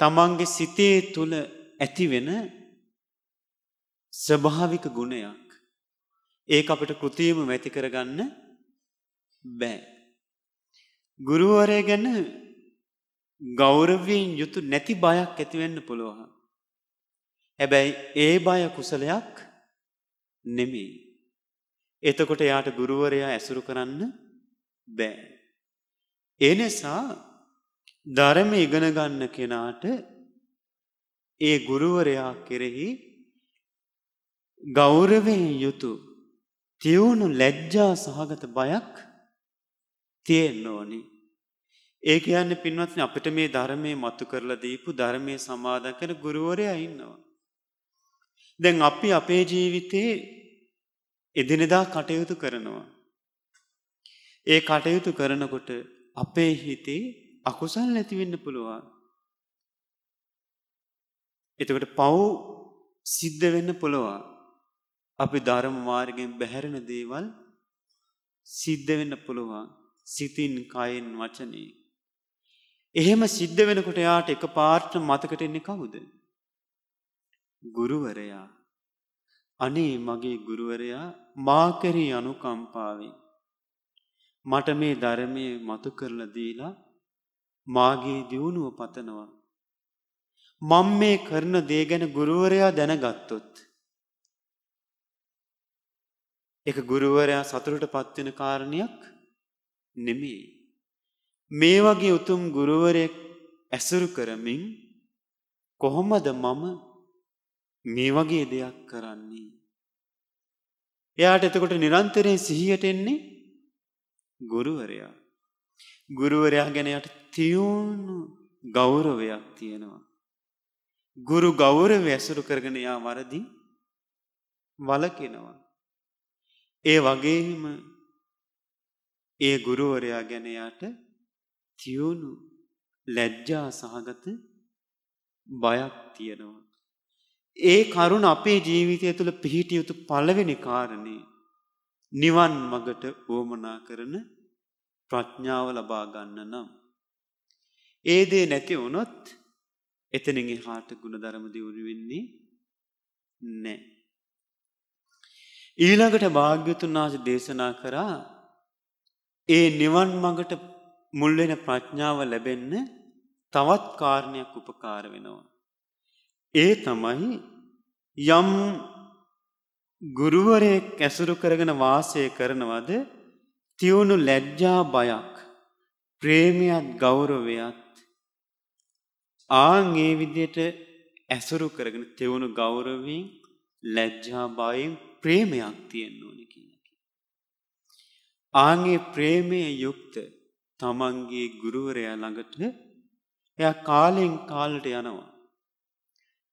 තමන්ගේ සිතේ තුළ ඇතිවෙන ස්වභාවික ගුණයක් ඒ අපට කෘතියම වැති කරගන්න බෑ. ගුරුවරය ගැන ගෞරවයෙන් යුතු නැති බයක් ඇතිවෙන්න පුළුවන්. හැබැයි ඒ බය කුසලයක් නෙමේ. එතකොට යාට ගුරුවරයා ඇසුරු කරන්න බෑ. එනිසා ධර්ම ඉගෙන ගන්න කෙනාට ඒ ගුරුවරයා කෙරෙහි ගෞරවයෙන් යුතු තියවුණු ලැජ්ජා සහගත බයක් තියෙන්න ඕනි. ඒ කියන්න පින්වත්න අපිට මේ ධර්මය මතු කරලා දීපු ධර්මය සමාධ කර ගුරුවරයා ඉන්නවා. දැන් අපි අපේ ජීවිතයේ එදිනෙදා කටයුතු කරනවා. ඒ කටයුතු කරනකොට අපේ හිතේ අකුසල් නැතිවෙන්න පුළුවන්. එතකට පව් සිද්ධ වෙන්න පුළුවන්. අපි ධර්ම මාර්ගෙන් බැහැරෙන දේවල් සිද්ධ වෙන්න පුළුවන්. සිතින් කයින් වචනී. එහෙම සිද්ධ වෙනකොට යාට එක පාර්ට මතකට එන්නේ කවුද. ගුරුවරයා. අනේ මගේ ගුරුවරයා මාකරී අනුකම්පාවෙන්. මට මේ ධර්මය මතු කරල දීලා මාගේ දියුණුව පතනවා. මං මේ කරන දේ ගැන ගුරුවරයා දැනගත්තොත්. එක ගුරුවරයා සතුරට පත්වෙන කාරණයක් නෙමේ. මේ වගේ උතුම් ගුරුවරයෙක් ඇසුරු කරමින් කොහොමද මම මේ වගේ දෙයක් කරන්නේ. එයාට එතකොට නිරන්තරයෙන් සිහියට එන්නේ ගුරුවරයා. ගුරුවරයා ගැන යට තියුණු ගෞරවයක් තියෙනවා. ගුරු ගෞරව ඇසුරු කරගෙන යා වරදි වලකිනවා. ඒ වගේම ඒ ගුරුවරයා ගැනයාට තියුණු ලැජ්ජා සහගත බයක් තියෙනවා. ඒ කරුණ අපේ ජීවිතය තුළ පිහිටිය යුතු පළවෙනි කාරණය නිවන් මගට ඕමනා කරන ප්‍රඥාව ලබා ගන්න නම්. ඒ දේ නැති වුණොත් එතනින් එහාට ගුණධර්ම දියුණු වෙන්නේ නෑ. ඊළඟට භාග්‍යතුන් වහන්සේ දේශනා කරා ඒ නිවන් මඟට මුල්වෙන ප්‍රඥාව ලැබෙන්න තවත් කාරණයක් උපකාර වෙනවා. ඒ තමයි යම් ගුරුවරයෙක් ඇසුරු කරගෙන වාසය කරනවද තියුණු ලැජ්ජා බයක් ප්‍රේමයත් ගෞරවයත් ආං ඒ විදියට ඇසුරු කරගෙන තෙවුණු ගෞරවයෙන් ලැජ්ජා බයෙන් ප්‍රේමයක් තියෙන්න ඕන කියනකි. ආගේ ප්‍රේමය යුක්ත තමන්ගේ ගුරුවරයා ළඟට එය කාලෙන් කාලට යනවා.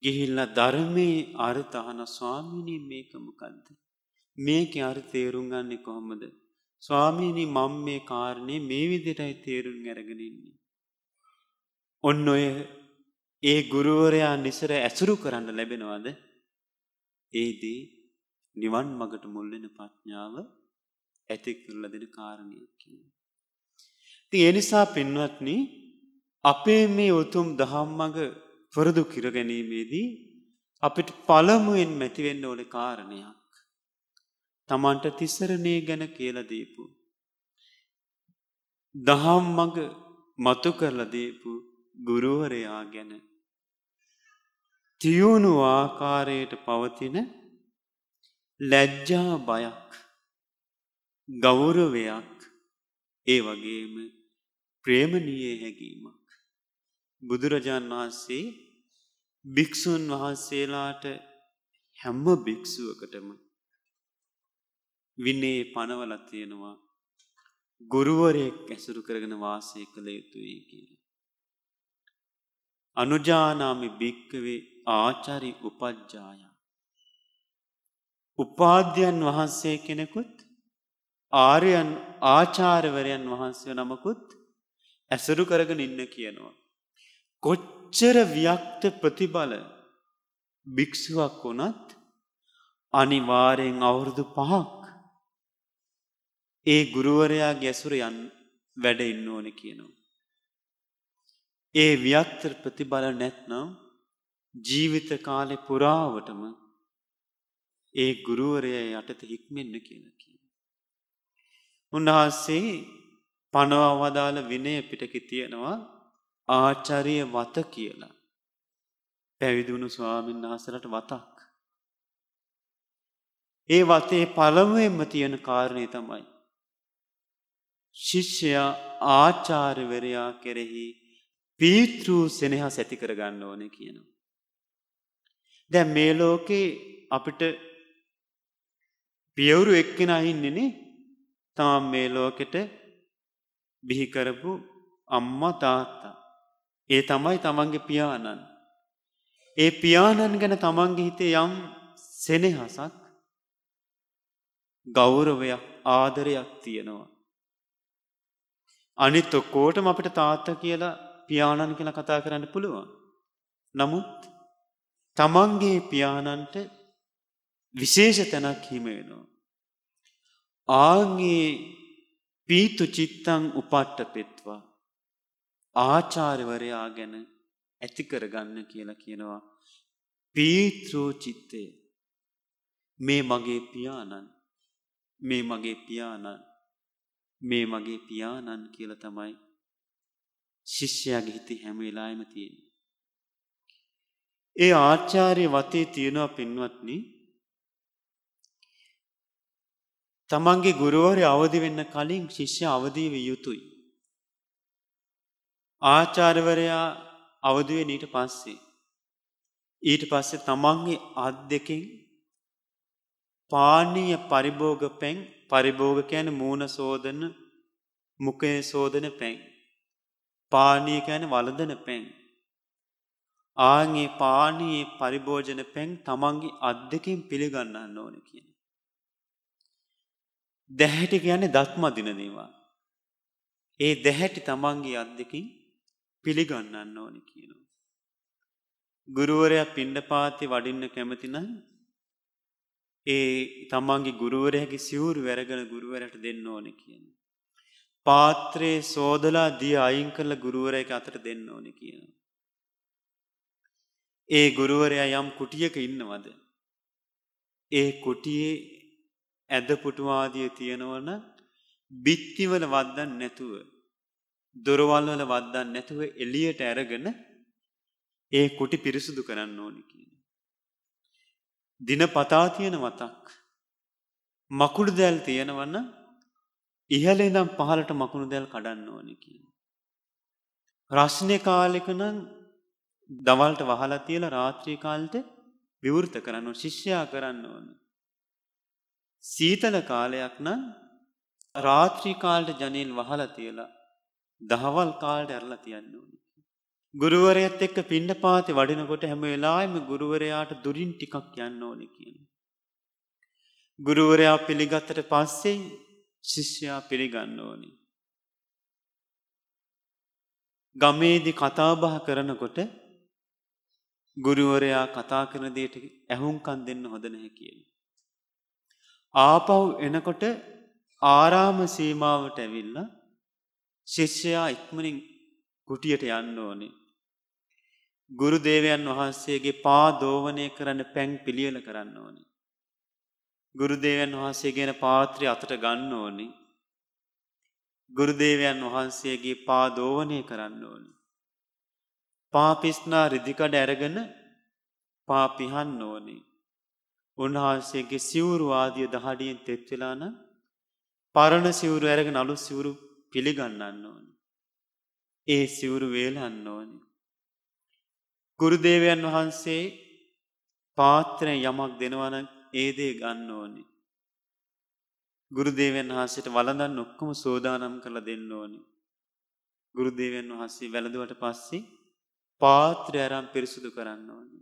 ගිහිල්ල ධර්මයේ අර්ථහන ස්වාමීනී මේකමකක්ද. මේක අර් තේරුම් ගන්නේ කොහොමද. ස්වාමීණී මං මේ කාරණය මේ විදිටයි තේරුම් ඇරගෙනන්නේ. ඔන්න ඔය ඒ ගුරුවරයා නිසර ඇසුරු කරන්න ලැබෙනවාද ඒදී නිවන් මගට මුල්ලෙන ප්‍රඥාව ඇති කරලා දෙන කාරණයක් කියනවා. ඉතින් ඒ නිසා පින්වත්නි අපේ මේ උතුම් දහම් මඟ පුරුදු කර ගැනීමේදී අපිට පළමුවෙන් මැතිවෙන්න ඕනේ කාරණයක්. තමන්ට තිසරණේ ගැන කියලා දීපු. දහම් මඟ මතු කරලා දීපු ගුරුවරයා ගැන තියුණු ආකාරයට පවතින ලැජ්ජා බයක් ගෞරවයක් ඒ වගේම ප්‍රේමණීය හැඟීමක් බුදුරජාණන් වහන්සේ භික්ෂූන් වහන්සේලාට හැම භික්ෂුවකටම විනේ පනවලා තියෙනවා ගුරුවරයෙක් ඇසුරු කරගෙන වාසය කළ යුතුයි කියලා. අනුජානාමි භික්කවේ ආචාරි උපජ්ජාය. උපාධ්‍යයන් වහන්සේ කෙනෙකුත් ආර්යයන් ආචාර්යවරයන් වහන්සේ නමකුත් ඇසුරු කරගෙන ඉන්න කියනවා. කොච්චර ව්‍යක්ත ප්‍රතිබල භික්ෂුවක් වුණත් අනිවාරයෙන් අවුරුදු පහක් ඒ ගුරුවරයා ගැසුර යන් වැඩ ඉන්න ඕන කියනවා. ඒ ව්‍යක්තර ප්‍රතිබල නැත්නම් ජීවිත කාලෙ පුරාවටම ඒ ගුරුවරය යටත හික්මෙන්න කියන කියන. උන්වහන්සේ පනවා වදාළ විනය පිටකි තියෙනවා ආචරිය වත කියලා. පැවිදුණු ස්වාමීන් වහසලට වතක්. ඒ වතේ පළමුුවෙන්ම තියෙන කාරණය තමයි. ශිෂ්‍යයා ආචාර්යවරයා කෙරෙහි පීතෘූ සෙනෙහා සැති කරගන්න ඕන කියනවා. දැ මේ ලෝකේ අපිට පියවුරු එක්කෙන අහින්නනේ තමම් මේ ලෝකෙට බිහිකරපු අම්ම තාත්තා. ඒ තමයි තමන්ගේ පියාණන්. ඒ පියාණන් ගැන තමන්ගේ හිතේ යම් සෙනෙහසක් ගෞරවයක් ආදරයක් තියෙනවා. අනිත් ඔක්කෝටම අපිට තාත්ත කියලා පියාණන් කියලා කතා කරන්න පුළුවන්. නමුත් තමන්ගේ පියාණන්ට විශේෂ තැනක් හිමේනවා. ආගේ පීතු චිත්තං උපට්ට පෙත්වා ආචාර්යවරයා ගැන ඇති කරගන්න කියලා කියනවා. පීත්‍රෝ චිත්තය මේ මගේ පියාණන් මේ මගේ පියාණන් මේ මගේ පියාණන් කියල තමයි ශිෂ්‍යයාගේ හිති හැම වෙලායම තියෙන. ඒ ආචාරය වතේ තියෙනවා පින්වත්න තමන්ගේ ගුරුවරය අවදි වෙන්න කලින් ශිෂ්‍ය අවදීව යුතුයි. ආචාර්වරයා අවදුවේ නීට පස්සේ. ඊට පස්සේ තමන්ගේ අත් දෙකින් පානීය පරිභෝග පැන් පරිභෝගකයන මූුණ සෝදන මුකය සෝදන පැන්. පානීය කෑන වලදන පැන්. ආගේ පානයේ පරිභෝජන පැන් තමන්ගේ අත් දෙකින් පිළිගන්නන්න ඕන කියන. දැහැටි කියන්නේ දත්ම දිනදේවා. ඒ දැහැටි තමන්ගේ අත් දෙකින් පිළිගන්නන්න ඕනි කියනවා. ගුරුවරයක් පිණ්ඩ පාති වඩින්න කැමතින ඒ තමන්ගේ ගුරුවරයගේ සිවුරු වැරගන ගුරුවරට දෙන්න ඕන කියන. පාත්‍රයේ සෝදලා දිය අයින් කරල ගුරුවරයක අතට දෙන්න ඕන කියන. ඒ ගුරුවරයා යම් කුටියක ඉන්නවද. ඒ කුටියේ ඇද පුටුවාදිය තියෙනවන බිත්තිවල වද්දන් නැතුව දොරවල් වල වද්දන්න නැතුව එලියට ඇරගෙන ඒ කුටි පිරිසුදු කරන්න ඕනි කියන. දින පතා තියෙන වතක්. මකුළු දැල් තියෙනවන්න ඉහලේ දම් පහලට මකුණු දැල් කඩන්න ඕනි කියන. රශ්නය කාලෙකනම් දවල්ට වහලා තියල රාත්‍රී කාල්ට විවෘත කරන්න ශිෂ්‍යයා කරන්න ඕන. සීතල කාලයක් නම් රාත්‍රී කාල්ට ජනීල් වහල තියලා දහවල් කාල්ට ඇරලා තියන්න ඕනි. ගුරුවරයත් එක්ක පිණ්ඩ පාති වඩිනකොට හැම වෙලාම ගුරුවරයාට දුරින් ටිකක් යන්න ඕනෙ කියන. ගුරුවරයා පිළිගත්තට පස්සේ ශිෂ්‍යයා පිළිගන්න ඕනි. ගමේදි කතාබහ කරනකොට ගුරුවරයා කතා කරන දේට ඇහුම්කන් දෙන්න හොද නැහැ කියන. ආපව් එනකොට ආරාම සීමාවට ඇවිල්ල ශිෂ්‍යයා ඉක්මනින් කුටියට යන්න ඕනේ. ගුරු දේවයන් වහන්සේගේ පා දෝවනය කරන්න පැන් පිළියල කරන්න ඕනි. ගුරුදේවයන් වහන්සේ ගෙන පාත්‍රය අතට ගන්න ඕනි. ගුරුදේවයන් වහන්සේගේ පා දෝවනය කරන්න ඕනි. පාපිස්නා රිදිකඩ ඇරගෙන පාපිහන්න ඕනේ. උන්වහන්සේගේ සිවුරු ආදිය දහඩියෙන් තෙත්වෙලාන පරණ සිවුරු ඇරගෙන අලු සිවුරු පිළිගන්නන්න ඕනි. ඒ සිවුරු වේලන්න ඕනි. ගුරුදේවයන් වහන්සේ පාත්‍රය යමක් දෙනවන ඒදේ ගන්න ඕනි. ගුරුදේවයන් වහන්සේට වලදන් ඔක්කොම සෝදානම් කළ දෙන්න ඕනි. ගුරුදේවයන් වහන්සේ වැළඳුවට පස්සේ පාත්‍රය අරම් පිරිසුදු කරන්න ඕනි.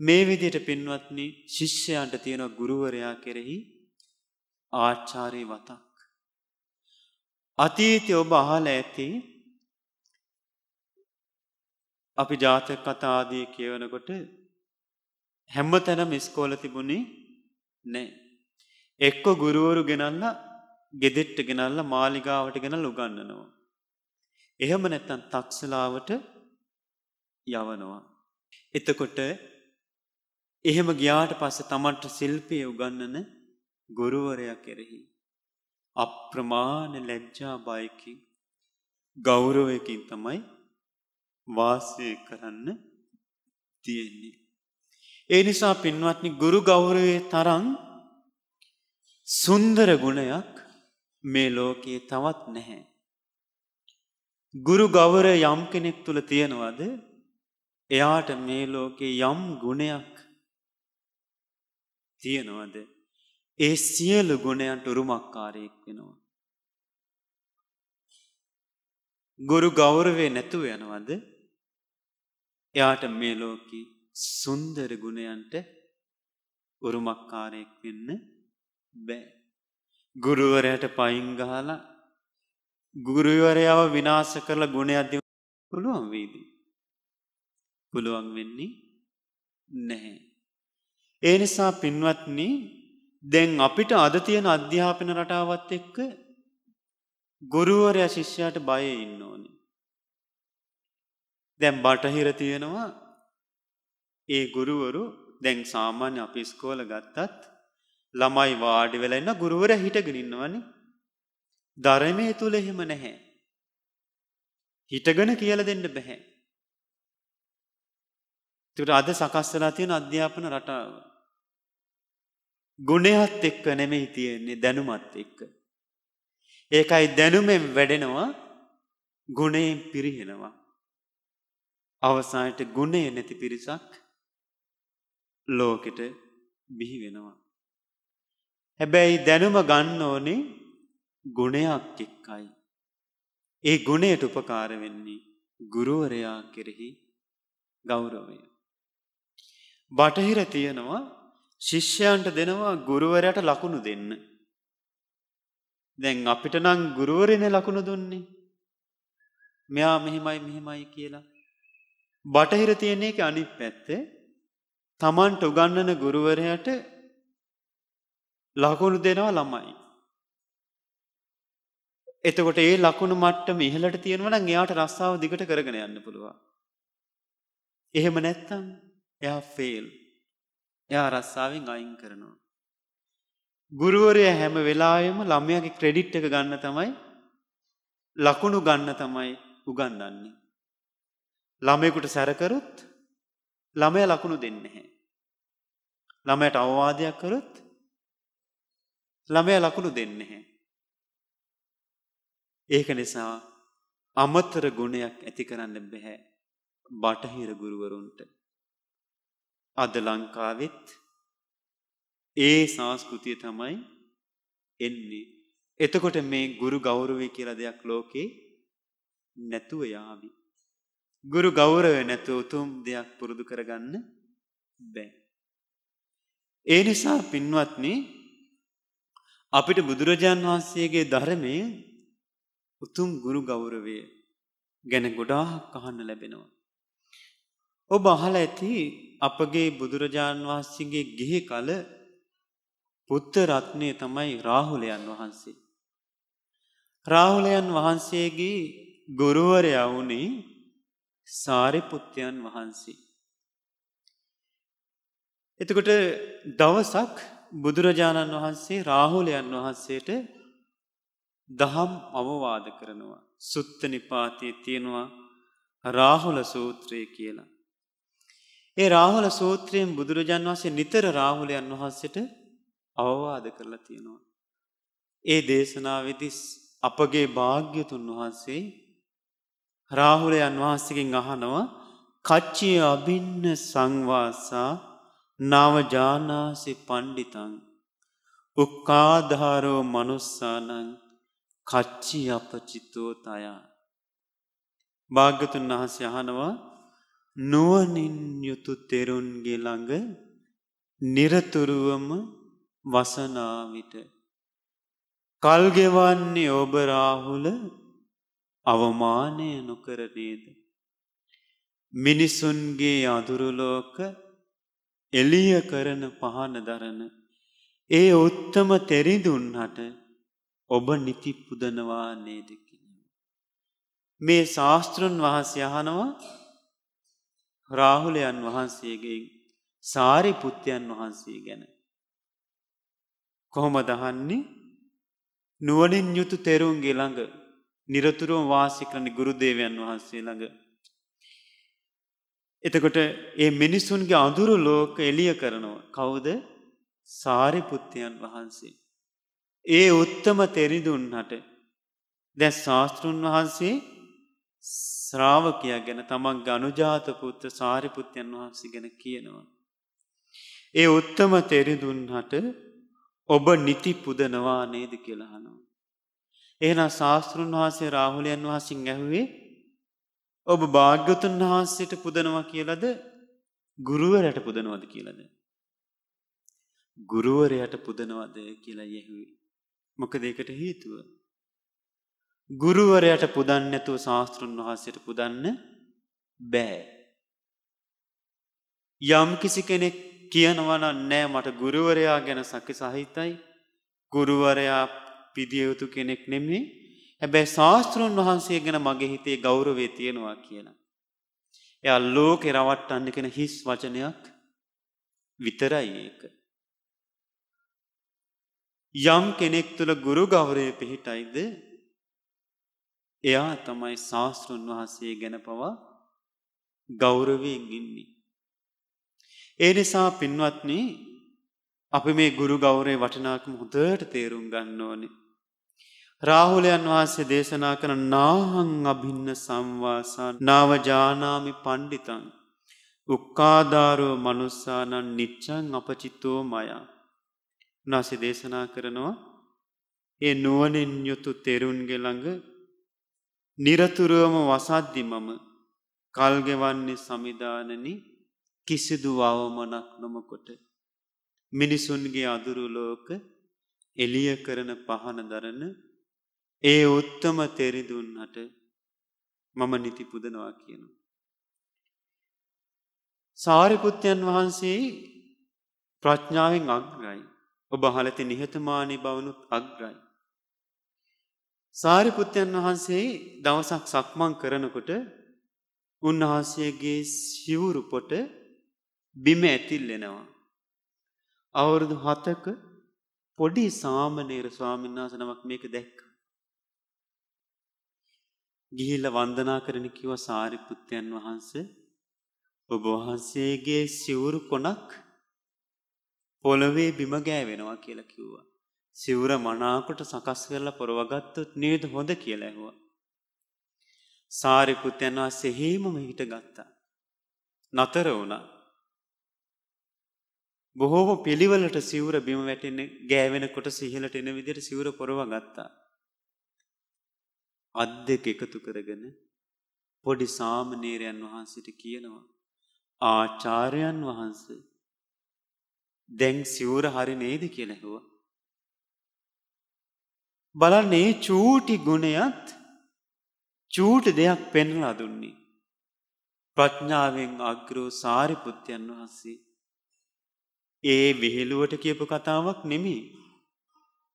මේ විදියට පින්වත්නි ශිෂ්‍යයන්ට තියෙන ගුරුවරයා කෙරෙහි ආච්චාරී වතක්. අතීතය ඔබ අහල ඇති අපි ජාතක කතාදී කියවනකොට හැම්ම තැනම ඉස්කෝල තිබුණේ නෑ. එක්ක ගුරුවරු ගෙනල්ල ගෙදෙට්ට ගෙනල්ල මාලිගාවට ගෙනල් උගන්නනවා. එහෙම නැත්තන් තක්සලාවට යවනවා. එතකොට එහෙම ගියාට පස්ස තමන්ට සිල්පය උගන්නන ගුරුවරයක් කෙරෙහි. අප්‍රමාණ ලැජ්ජා බයකින් ගෞරවයකින් තමයි වාසය කරන්න තියෙන්නේ. ඒ නිසා පින්වත්නි ගුරු ගෞරවයේ තරම් සුන්දර ගුණයක් මේ ලෝකයේ තවත් නැහැ. ගුරු ගෞරය යම් කෙනෙක් තුළ තියෙනවද එයාට මේ ලෝකේ යම් ගුණයක් තියෙනවද ඒ සියලු ගුණයන්ට උරුමක්කාරයෙක් වෙනවා. ගුරු ගෞරවේ නැතුව යනවද එයාට මේ ලෝකී සුන්දර ගුණයන්ට උරුමක්කාරයෙක් වෙන්න බෑ. ගුරුවරයට පයිංගහලා ගුරුවරයාව විනාස කරලා ගුණයක් දෙ පුළුවන් වීදී. පුළුවන් වෙන්නේ නැහැ. ඒ නිසා පින්වත්නි දැන් අපිට අද තියෙන අධ්‍යාපන රටාවත් එක්ක ගුරුවරයා ශිෂ්‍යයාට බය ඉන්න ඕනි. දැන් බටහිර තියෙනවා ඒ ගුරුවරු දැන් සාමාන්‍ය අපි ස්කෝල ගත්තත් ළමයි වාඩි වෙලා ඉන්න ගුරුවර හිටගෙන ඉන්නවනේ. ධර්මයේ තුල එහෙම නැහැ. හිටගෙන කියලා දෙන්න බෑ. ඒකට අද සකස් වෙලා තියෙන අධ්‍යාපන රටාව ගුණයත් එක්ක නෙමෙයි තියෙන්නේ දැනුමත් එක්ක. ඒකයි දැනුමෙන් වැඩෙනවා ගුණයෙන් පිරිහෙනවා. අවසානට ගුණය නැති පිරිසක් ලෝකෙට බිහි වෙනවා. හැබැයි දැනුම ගන්න ඕනේ ගුණයක් එක්කයි. ඒ ගුණයට උපකාර වෙන්නේ ගුරුවරයා කෙරෙහි ගෞරවය. බටහිර තියෙනවා ශිෂ්‍යයන්ට දෙනවා ගුරුවරයට ලකුණු දෙන්න. දැන් අපිට නම් ගුරුවරෙන ලකුණු දුන්නේ. මෙයා මෙහෙමයි මෙහෙමයි කියලා. බටහිර තියෙන එක අනිත් පැත්තේ තමන්ට උගන්නන ගුරුවරයට ලකුණු දෙනවා ළමයි. එතකොට ඒ ලකුණු මට්ටම ඉහළට තියෙනවා නම් එයාට රස්සාව දිගට කරගෙන යන්න පුළුවන්. එහෙම නැත්තම් එයා ෆේල්. එයා රස්සාවෙන් අයින් කරනවා. ගුරුවරයා හැම වෙලාවෙම ළමයාගේ ක්‍රෙඩිට් එක ගන්න තමයි ලකුණු ගන්න තමයි උගන්වන්නේ. ළමයෙකුට සැරකරොත් ළමය ලකුණු දෙන්න හැ. ළමයට අවවාදයක් කරොත් ළමය ලකුණු දෙන්න හැ. ඒක නිසා අමතර ගුණයක් ඇති කරන්න බැහැ බටහිර ගුරුවරුන්ට. අද ලංකාවෙත් ඒ සංස්කෘතිය තමයි එන්නේ. එතකොට මේ ගුරු ගෞරවය කියලා දෙයක් ලෝකේ නැතුව යාවි. ගුරු ගෞරවය නැතුව උතුම් දෙයක් පුරුදු කරගන්න බෑ. ඒ නිසා පින්වත්නි අපිට බුදුරජාන් වහන්සේගේ ධර්මය උතුම් ගුරු ගෞරවය ගැන ගොඩාක් අහන්න ලැබෙනවා. ඔබ අහලා ඇති අපගේ බුදුරජාන් වහන්සේගේ ගිහි කල පුත්ත රත්නය තමයි රාහුලයන් වහන්සේ. රාහුලයන් වහන්සේගේ ගුරුවරයා වුණේ සාරිපුත්්‍යයන් වහන්සේ. එතකොට දවසක් බුදුරජාණන් වහන්සේ රාහුලයන් වහන්සේට දහම් අවවාද කරනවා. සුත්ත නිපාතිය තියෙනවා රාහුල සූත්‍රය කියලා. ඒ රාහුල සූත්‍රයෙන් බුදුරජාන් වහන්සේ නිතර රාහුලයන් වහන්සට අවවාද කරලා තියෙනවා. ඒ දේශනාවෙදිස් අපගේ භාග්‍යතුන් වහන්සේ රාහුලයන් වහන්සකින් අහනවා කච්චිය අභින්න සංවාසා නවජානාසි පණ්ඩිතං උක්කාධාරෝ මනුස්සානං කච්චි අපචිතෝ තයා. භාග්‍යතුන් වහන්සේ අහනවා නුවනින් යුතු තෙරුන්ගේ ළඟ නිරතුරුවම වසනාවිට. කල්ගෙවන්නේ ඔබරාහුල අවමානය නොකරනේද. මිනිසුන්ගේ අදුරුලෝක එලිය කරන පහන දරන ඒ උත්තම තෙරිදුන්හට ඔබ නිති පුදනවා නේදකින. මේ ශාස්තෘන් වහන්සේ අහනවා රාහුලයන් වහන්සේගේ සාරි පුත්‍යයන් වහන්සේ ගැන. කොහොම දහන්නේ නුවනින් යුතු තෙරුන්ගේ ළඟ නිරතුරුවම වාසි කරන ගුරුදේවයන් වහන්සේ ළඟ. එතකොට ඒ මිනිස්සුන්ගේ අඳුරු ලෝක එලිය කරනවා. කවුද සාරිපුත්තියන් වහන්සේ. ඒ උත්තම තෙරිදුන්හට දැ ශාස්තෘන් වහන්සේ ශ්‍රාවකයා ගැන තමන් ගනුජාත පුත්‍ර සාරිපුත්‍යයන් වහන්සේ ගැන කියනවා. ඒ උත්තම තෙරිදුන්හට ඔබ නිති පුදනවා නේද කියලහනවා. එහන ශාස්තෘන් වහන්සේ රාහුලයන් වහසින් ඇහුවේ ඔබ භාග්‍යතුන් වහන්සේට පුදනවා කියලද ගුරුවරයට පුදනවද කියලද. ගුරුවරයට පුදනවද කියලා යෙහුවේ. මොක දෙකට හේතුව. ගුරුවරයට පුදන්න නැතුව ශාස්තෘන් වහන්සේට පුදන්න බෑ. යම් කිසි කෙනෙක් කියනවන නෑ මට ගුරුවරයා ගැන සකි සහිතයි ගුරුවරයා පිදියයුතු කෙනෙක් නෙමේ හැබැයි ශාස්තෘන් වහන්සේ ගැන මගේ හිතේ ගෞරවේ තියෙනවා කියන. එය ලෝක රවට්ටන්න කෙන හිස් වචනයක් විතරයි ඒක. යම් කෙනෙක් තුළ ගුරු ගෞරය පිහිටයිද එයා තමයි ශාස්තෘන් වහන්සේ ගැන පවා ගෞරවයෙන් ඉන්නේ. ඒ නිසා පින්වත්න අපි මේ ගුරු ගෞරය වටනාකම හොදට තේරුම් ගන්න ඕනේ. රාහුලයන් වහන්සේ දේශනා කන නාහං අභින්න සංවාසා නාවජානාමි පණ්ඩිතන්. උක්කාධාරෝ මනුස්සානන් නිච්චං අපචිත්තෝ මයා. උනාසි දේශනා කරනවා ඒ නුවනින් යුතු තෙරුන්ගේ ළඟ නිරතුරුවම වසද්දි මම කල්ගෙවන්නේ සමිධානනි කිසිදු අවමනක් නොමකොට මිනිසුන්ගේ අදුරුලෝක එලිය කරන පහන දරන ඒ උත්තම තෙරිදුන්නට මම නිති පුදනවා කියනු. සාරිපුත්‍යයන් වහන්සේ ප්‍රඥාවෙන් අග්‍රයි ඔබ හලති නිහතමානී බවනුත් අග්‍රයි. සාරිපුත්‍යයන් වහන්සේ දවසක් සක්මං කරනකොට උන්වහන්සේගේ සිවුරු පොට බිම ඇතිල්ලෙනවා. අවුරුදු හතක පොඩි සාමනේර ස්වාමින්නාස නමක් මේක දැක්ක. ගිහිල්ල වන්දනා කරන කිව සාරිපුත්‍යයන් වහන්ස ඔබ වහන්සේගේ සිවුරු කොනක් පොළොවේ බිම ගෑවෙනවා කියලා කිව්වා. සිවුර මනාකොට සකස් කරලා පොරවගත්තොත් නේද හොඳ කියලා ඇහුවා. සාරිපුත්යන් වහන්සේ හේමම හිට ගත්තා. නතර වුණා. බොහෝම පිළිවලට සිවුර බිම වැටෙන ගෑවෙනකොට සිහලට එන විදිහට සිවුර පොරව ගත්තා. අත් දෙක එකතු කරගෙන පොඩි සාමණේරයන් වහන්සේට කියනවා ආචාර්යයන් වහන්සේ දැන් සිවුර හරි නේද කියලා ඇහුවා. බලන්නේ චූටි ගුණයත් චූටි දෙයක් පෙන්ලා දුන්නේ. ප්‍රඥාවෙන් අග්‍රෝ සාරිපුත්‍යයන් වහන්සේ. ඒ විහිළුවට කියපු කතාවක් නෙමෙයි.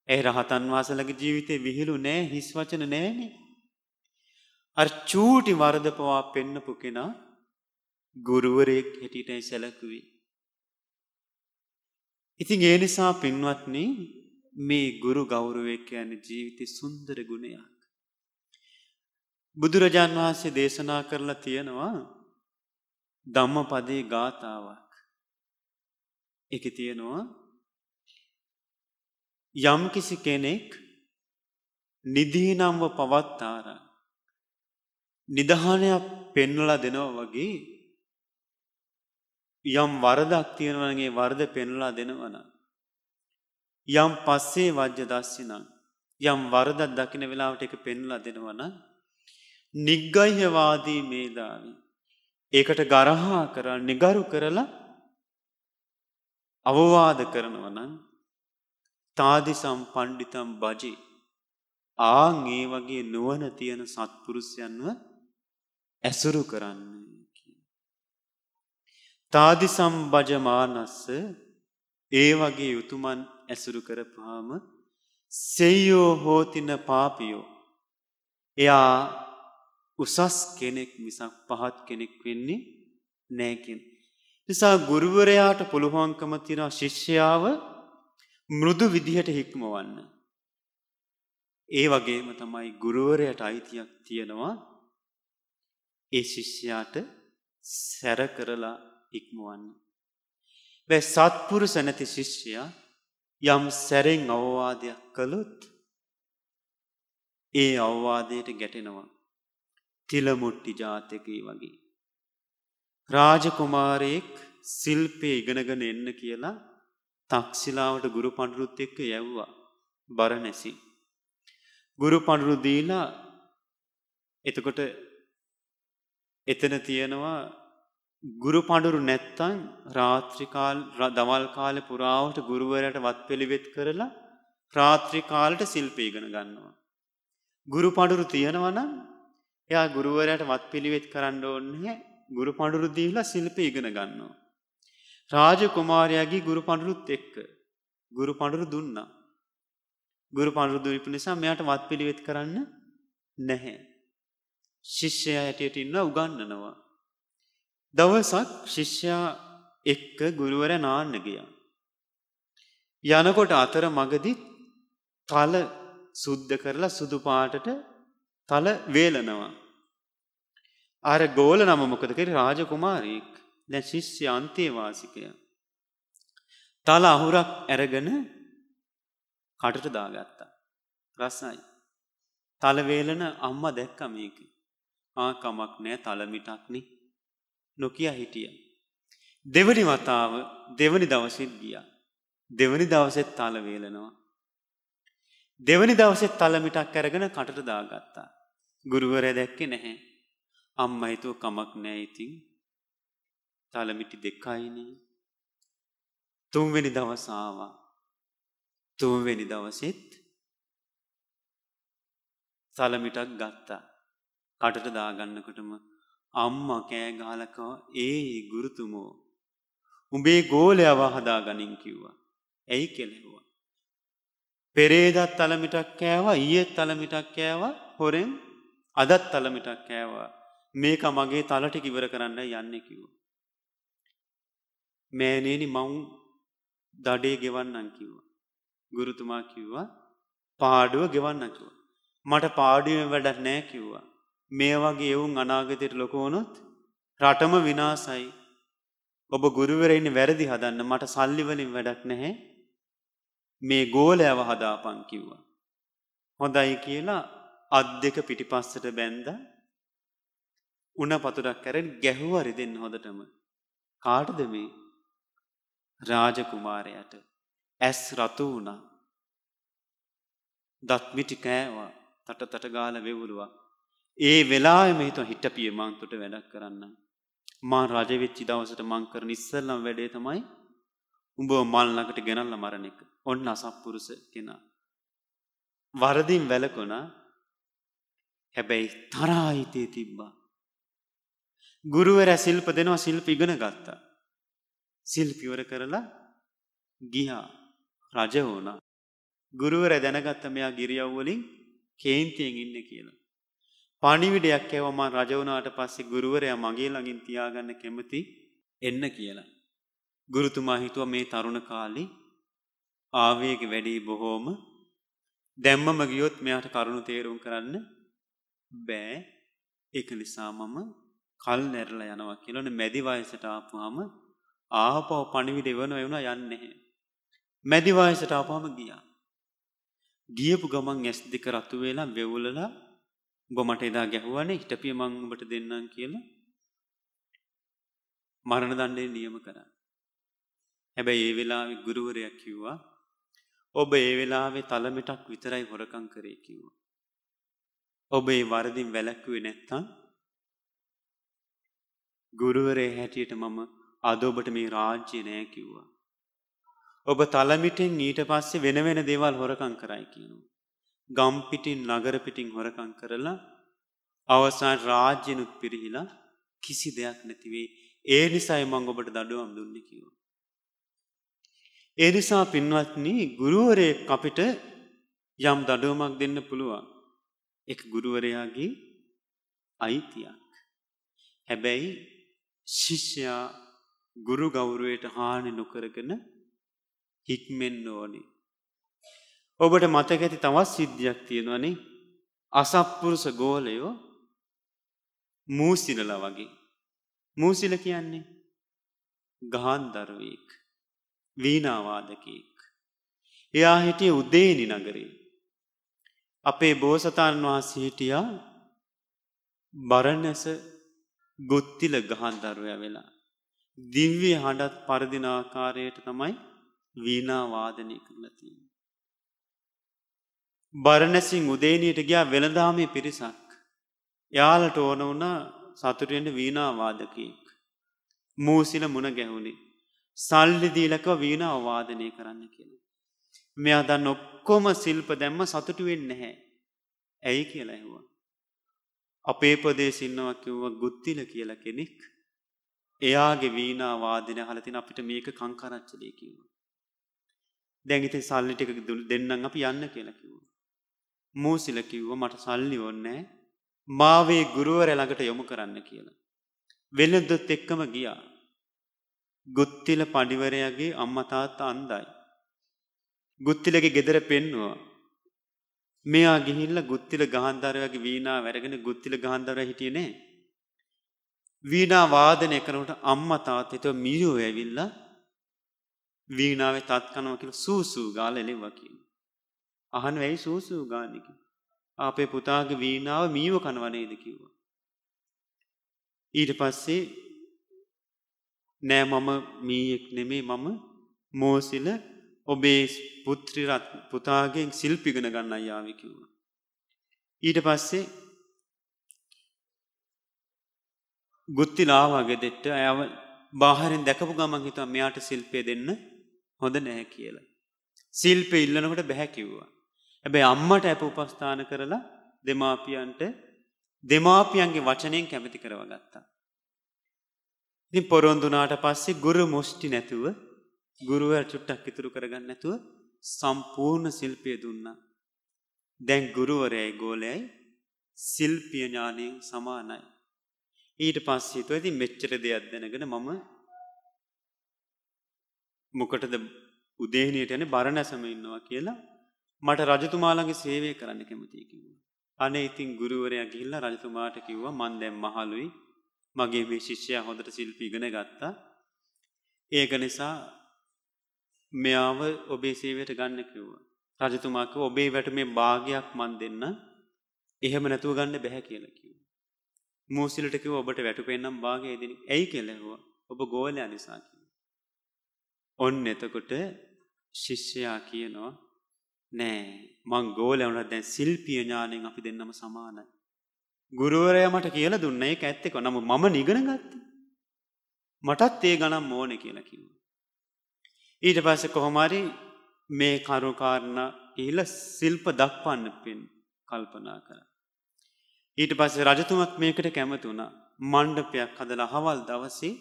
ඒ රහතන් වහන්සේලාගේ ජීවිතේ විහිළු නෑ හිස් වචන නෑනේ. අර චූටි වරද පවා පෙන්නපු කෙනා ගුරුවරයෙක් හැටියටයි සැලකුවේ. ඉතින් ඒ නිසා පින්වත්නි මේ ගුරු ගෞරවය කියන්නේ ජීවිතේ සුන්දර ගුණයක්. බුදුරජාන් වහන්සේ දේශනා කරලා තියෙනවා ධම්මපදයේ ගාථාවක්. එක තියෙනවා යම්කිසි කෙනෙක් නිදීනම්ව පවත්තාර නිදහනයක් පෙන්වලා දෙනවා වගේ යම් වරදක් තියෙනවගේ වර්ද පෙන්ලා දෙනවන. යම් පස්සේ වජ්‍ය දස්සිනම් යම් වරදත් දකින වෙලාවට එක පෙන්ලා දෙනවන නිග්ගයිහවාදී මේදාවී ඒකට ගරහා කරා නිගරු කරලා අවවාද කරනවනන් තාදිසම් පණ්ඩිතම් බජි. ආං ඒ වගේ නුවන තියෙන සත්පුරුෂයන්ව ඇසුරු කරන්න තාදිසම් භජමානස්ස ඒ වගේ යුතුමන් ඇසුරු කරපුහාම සෙයෝ හෝතින පාපියෝ එයා උසස් කෙනෙක් මිසක් පහත් කෙනෙක් වෙන්නේ නෑකින්. නිසා ගුරුවරයාට පුළුවන්කම තිරා ශිෂ්‍යාව මෘදු විදිහට හික්මවන්න. ඒ වගේම තමයි ගුරුවරයට අයිතියක් තියෙනවා ඒ ශිෂ්‍යයාට සැර කරලා ඉක්මුවන්න. වැ සත්පුරුස නැති ශිෂ්‍යයා යම් සැරෙන් අවවාදයක් කළොත් ඒ අවවාදයට ගැටෙනවා. තිලමුට්ටි ජාතකී වගේ. රාජකුමාරයෙක් සිල්පය ඉගෙනගෙන එන්න කියලා තක්ෂිලාවට ගුරු පණඩුරුත් එක්ක යැව්වා බර නැසි. ගුරු පණඩුරු දීලා එතකොට එතන තියෙනවා ගුරු පඬුරු නැත්තං රාත්‍රිකාල් දවල් කාල පුරාවට ගුරුවරයට වත් පිළිවෙත් කරලා රාත්‍රිකාලට සිල්පීගෙන ගන්නවා. ගුරු පඬුරු තියෙනවනම් එයා ගුරුවරයට වත් පිළිවෙත් කරන්න ඕන්නේ ගුරු පඬුරු දීලා ශිල්ප ඉගෙන ගන්නවා. රාජ කුමාරයාගේ ගුරු පඬුරුත් එක්ක ගුරු පඬුරු දුන්නා. ගුරු පඬුරු දුන්නු නිසා මෙයාට වත් පිළිවෙත් කරන්න නැහැ. ශිෂ්‍යයා හැටියට ඉන්න උගන්වනවා. දවසක් ශිෂ්‍යයා එක්ක ගුරුවර නාන්න ගියා. යනකොට අතර මගදි තල සුද්ධ කරලා සුදු පාටට තල වේලනවා. අර ගෝල නම මොකද කරේ රාජකුමාරයෙක්. දැන් ශිෂ්‍ය අන්තේවාසිකය. තල අහුරක් අරගෙන කටට දාගත්තා. රසයි. තල වේලන අම්මා දැක්ක මේක. ආ කමක් නෑ තල මිටක්නේ. නොකිය හිටිය. දෙවනි වතාව දෙවනි දවසෙත් ගියා. දෙවනි දවසෙත් තල වේලනවා. දෙවනි දවසෙත් තලමිටක් අරගෙන කටට දාගත්තා. ගුරුවරය දැක්කේ නැහැ. අම්ම හිතුව කමක් නෑ ඉතින් තලමිටි දෙකයිනේ. තුන්වෙනි දවස ආවා. තුන්වෙනි දවසෙත් තලමිටක් ගත්තා. කටට දාගන්නකොටම අම්මා කෑ ගහලකව ඒ ගුරුතුමෝ උඹේ ගෝලයව හදා ගනින් කිව්වා. ඇයි කෙලෙව්වා. පෙරේදත් තලමිටක් කෑවා ඊයත් තලමිටක් කෑවා හොරෙන් අදත් තලමිටක් කෑවා මේක මගේ තලට කිවර කරන්න යන්න කිව්ව. මෑනේනි මවුන් දඩේ ගෙවන්නන් කිව්වා. ගුරුතුමා කිව්වා පාඩුව ගෙවන්න කිව්වා. මට පාඩුවෙන් වැඩක් නෑ කිව්වා. මේ වගේ එවුන් අනාගතයට ලොකෝනොත් රටම විනාසයි. ඔබ ගුරුවරයින්න වැරදි හදන්න මට සල්ලිවලින් වැඩක් නැහැ. මේ ගෝලයව හදාපන් කිව්වා. හොඳයි කියලා අත් දෙක පිටිපස්සට බැන්ද උන පතුරක් කැරෙන් ගැහුවරි දෙන්න හොඳටම. කාටද මේ රාජකුමාරයට ඇස් රතු වුණා. දත්මිටි කෑවා තට තට ගාල වෙවුරුවා. ඒ වෙලාවෙම හිතුව හිටපිය මං තුට වැඩක් කරන්න. මං රජවෙච්චි දවසට මං කරන ඉස්සල්ලම් වැඩේ තමයි උඹ මල් ළඟට ගෙනල්ල මරණ එක. ඔන්න අසත්පුරුෂ කෙනා. වරදින් වැළකුණා. හැබැයි තරහා හිතේ තිබ්බා. ගුරුවරයා ශිල්ප දෙනවා ශිල්ප ඉගෙන ගත්තා. ශිල්ප ඉවර කරලා ගිහා රජ වුණා. ගුරුවර දැනගත්ත මෙයා ගිරියව් වලින් කේන්තියෙන් ඉන්නේ කියලා. පණිවිඩයක් ඇවම රජ වුණාට පස්සේ ගුරුවරයා මගේ ළඟින් තියාගන්න කැමති එන්න කියලා. ගුරුතුමා හිතුව මේ තරුණ කාලේ ආවේග වැඩි බොහෝම දැම්මම ගියොත් මෙයාට කරුණු තේරුම් කරන්න බෑ. ඒක නිසා මම කල් නැරලා යනවා කියලානේ මැදි වයසට ආපුවාම ආපහු පණිවිඩ එවන එවුණා යන්නේ නැහැ. මැදි වයසට ආපුවාම ගියා. ගියපු ගමන් ඇස් දෙක රතු වෙලා වෙවුලලා උඹ මට එදා ගැහුවානේ හිටපිය මං උඹට දෙන්නම් කියලා මරණ දණ්ඩේ නියම කරා. හැබැයි ඒ වෙලාවේ ගුරුවරයා කිව්වා ඔබ ඒ වෙලාවේ තලමිටක් විතරයි හොරකම් කරේ කිව්වා. ඔබ ඒ වරදින් වැළැක්වුවේ නැත්තම් ගුරුවරයා හැටියට මම අද ඔබට මේ රාජ්‍ය නෑ කිව්වා. ඔබ තලමිටෙන් ඊට පස්සේ වෙන වෙන දේවල් හොරකම් කරයි කියනවා. ගම් පිටින් නගර පිටින් හොරකම් කරලා අවසාන රාජ්‍යනුත් පිරිහිලා කිසි දෙයක් නැතිවේ. ඒ නිසායි මම ඔබට දඩුවම් දුන්නේ කිව්වා. ඒ නිසා පින්වත්නි ගුරුවරයෙක් අපිට යම් දඩුවමක් දෙන්න පුළුවන්. ඒක ගුරුවරයාගේ අයිතියක්. හැබැයි ශිෂ්‍යයා ගුරු ගෞරවයට හානි නොකරගෙන හික්මෙන්න ඕනේ. ඔබට මතක ඇති තවත් සිද්ධියක් තියෙනවනේ අසත්පුරුෂ ගෝලයෝ මූසිලලා වගේ. මූසිල කියන්නේ ගහන්දරුවෙක් වීනාවාදකයෙක්. එයා හිටිය උදේනි නගරේ. අපේ බෝසතාණන් වහන්සේ හිටියා බරණැස ගොත්තිල ගහන්දරුවය වෙලා. දිව්‍ය හඬත් පරදිනාකාරයට තමයි වීනා වාදනය කරලා තියෙන්නේ. බරණැසින් උදේනියට ගියා වෙළඳාමේ පිරිසක්. යාලට ඕන වුණා සතුටෙන්ට වීනා වාදකයෙක්. මූසිල මුණ ගැහුණේ. සල්ලි දීලකව වීණාව වාදනය කරන්න කියලා. මෙයා දන්න ඔක්කොම ශිල්ප දැම්ම සතුටු වෙන්නේ නැහැ. ඇයි කියලා ඇහුවා. අපේ ප්‍රදේශේ ඉන්නවා කිව්ව ගුත්තිල කියලා කෙනෙක්. එයාගේ වීණා වාදනය අහලා තින අපිට මේක කංකරච්චලේ කිව්වා. දැන් ඉතින් සල්ලි ටික දෙන්නම් අපි යන්න කියලා කිව්වා. මූසිල කිව්වා මට සල්ලි ඕනේ මාවේ ගුරුවරයා ළඟට යොමු කරන්න කියලා. වෙළඳත් එක්කම ගියා. ගුත්තිල පඩිවරයාගේ අම්මා තාත්තා අන්දයි. ගුත්තිලගේ ගෙදර පෙන්නවා. මෙයා ගිහිල්ලා ගුත්තිල ගහන්දරයාගේ වීණා වැරගෙන ගුත්තිල ගහන්දරයා හිටියේ නෑ. වීණා වාදනය කරනකොට අම්මා තාත්තා හිතුව මීයෝ ඇවිල්ලා වීණාවේ තත් කනවා කියලා සූසූ ගාලා එලෙව්වා කියනවා. අහන වෙයි සූසූ ගාන්නේ කියලා. අපේ පුතාගේ වීණාව මීව කනව නේද කිව්වා. ඊට පස්සේ නෑ මම මීයෙක් නෙමේ මම මෝසිල ඔබේ පුත්‍රිරත් පුතාගෙන් සිල්පිගෙන ගන්න අයාව කිව්වා. ඊට පස්සේ ගුත්තිලාවාගේ දෙට්ට ඇව බාහරෙන් දැකපු ගමන් හිතුවා මෙයාට ශිල්පය දෙන්න හොඳ නැහැ කියලා. ශිල්පය ඉල්ලනකොට බැහැ කිව්වා. හැබැයි අම්මට අප උපස්ථාන කරලා දෙමාපියන්ට දෙමාපියන්ගේ වචනයෙන් කැමති කරව ගත්තා. ඉතින් පොරොන්දුනාට පස්සේ ගුරු මුෂ්ටි නැතුව ගුරුවර චුට්ටක් ඉතුරු කරගන්න නැතුව සම්පූර්ණ ශිල්පය දුන්නා. දැන් ගුරුවරයයි ගෝලයයි ශිල්පිය ඥානයෙන් සමානයි. ඊට පස්සේ හිතුවා ඉතින් මෙච්චර දෙයක් දැනගෙන මම මොකටද උදේහනියට යන්නේ බරණැසම ඉන්නවා කියලා මට රජතුමාලගේ සේවය කරන්න කැමතියි කිව්වා. අනේ ඉතින් ගුරුවරයා ගිහිල්ලා රජතුමාට කිව්වා මං දැන් මහලුයි මගේ මේ ශිෂ්‍යයා හොඳට ශිල්පී ඉගෙන ගත්තා. ඒක නිසා මෙයාව ඔබේ සේවයට ගන්න කිව්වා. රජතුමා කිව්වා ඔබේ වැටුමේ භාගයක් මන් දෙන්න. එහෙම නැතුව ගන්න බැහැ කියලා කිව්වා. මූසිලට කිව්වා ඔබට වැටුපෙන්නම් භාගය දෙන්න. ඇයි කියලා ඇහුවා. ඔබ ගෝලයා නිසා කිව්වා. ඔන්න එතකොට ශිෂ්‍යයා කියනවා නෑ මං ගෝලයා වුණා දැන් ශිල්පීය ඥාණයෙන් අපි දෙන්නම සමානයි. ගුරුවරයා මට කියලා දුන්න ඒක ඇත්තෙක නම මම නිගන ගත්ත. මටත් ඒ ගනම් ඕන කියලා කිව්ව. ඊට පස්ස කොහොමරි මේ කරුකාරණ ඉහල සිල්ප දක්වන්න පෙන් කල්පනා කර. ඊට පස්සේ රජතුමත් මේකට කැමති වුණා මණ්ඩපයක් හදලා හවල් දවසේ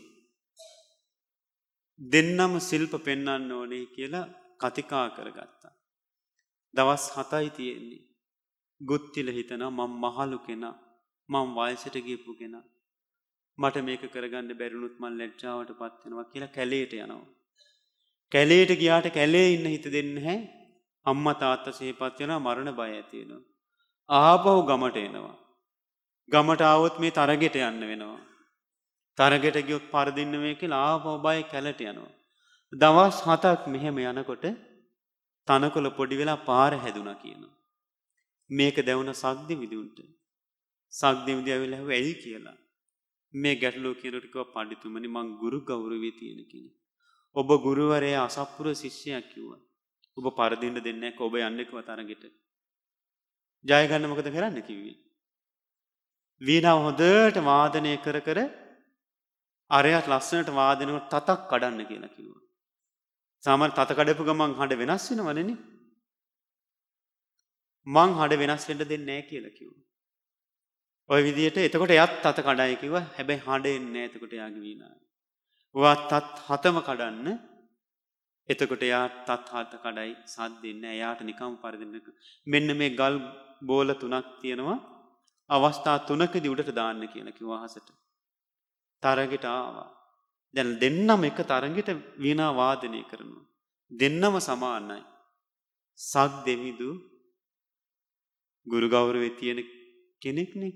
දෙන්නම සිල්ප පෙන්වන්න ඕනේ කියලා කතිකා කරගත්තා. දවස් හතයි තියෙන්නේ. ගුත්තිල හිතන මං මහලු කෙනා මං වයසට ගියපු කෙනා මට මේක කරගන්න බැරිනුත් මන් ලැජ්ජාවට පත්වෙනවා කියලා කැලේට යනවා. කැලේට ගියාට කැලේ ඉන්න හිත දෙන්න හැ අම්ම තාත්ත සේපත් වෙන මරණ බය ඇතියෙනවා. ආපහු ගමට එනවා. ගමට ආවොත් මේ තරගෙට යන්න වෙනවා. තරගෙට ගියොත් පරදින්න මේ කියලා ආපහු බය කැලට යනවා. දවස් හතක් මෙහෙම යනකොට තනකොළ පොඩි වෙලා පාර හැදුනා කියනවා. මේක දැවුන සක්දි විදුන්ට. සක්දි විදි ඇවිල්ලා ඇහුවා ඇයි කියලා. මේ ගැටලුව කියනකොට කිව්වා පඬිතුමනි මං ගුරු ගෞරවය තියෙන කෙනෙක්. ඔබ ගුරුවරයා අසප්පුර ශිෂ්‍යයක් කිව්වා. ඔබ පරදින්න දෙන්නේ නැහැ ඔබ යන්න කිව්වා තරගෙට. ජය ගන්න මොකද කරන්න කිව්වේ? වීණාව හොඳට වාදනය කර කර අරයට ලස්සනට වාදනකට තතක් කඩන්න කියලා කිව්වා. සාමාන්‍ය තත කඩපු ගමන් හඬ වෙනස් වෙනවනේ. මං හඬ වෙනස් වෙන්න දෙන්නේ නැහැ කියලා කිව්වා. ওই විදිහට එතකොට එයත් තත කඩයි කිව්වා. හැබැයි හඬ එන්නේ නැහැ එතකොට යාගේ වීණාව. ඔයා තත් හතම කඩන්න එතකොට එයා තත් හත කඩයි සද්ද දෙන්නේ එයාට නිකම් පරදින්න. මෙන්න මේ ගල් බෝල තුනක් තියෙනවා. අවස්ථා තුනකදී උඩට දාන්න කියලා කිව්වා අහසට. තරගෙට ආවා. දැන් දෙන්නම එක තරගෙට වීණා වාදනය කරනවා. දෙන්නම සමානයි. සක් දෙමිදු ගුරු ගෞරවේ තියෙන කෙනෙක්නේ.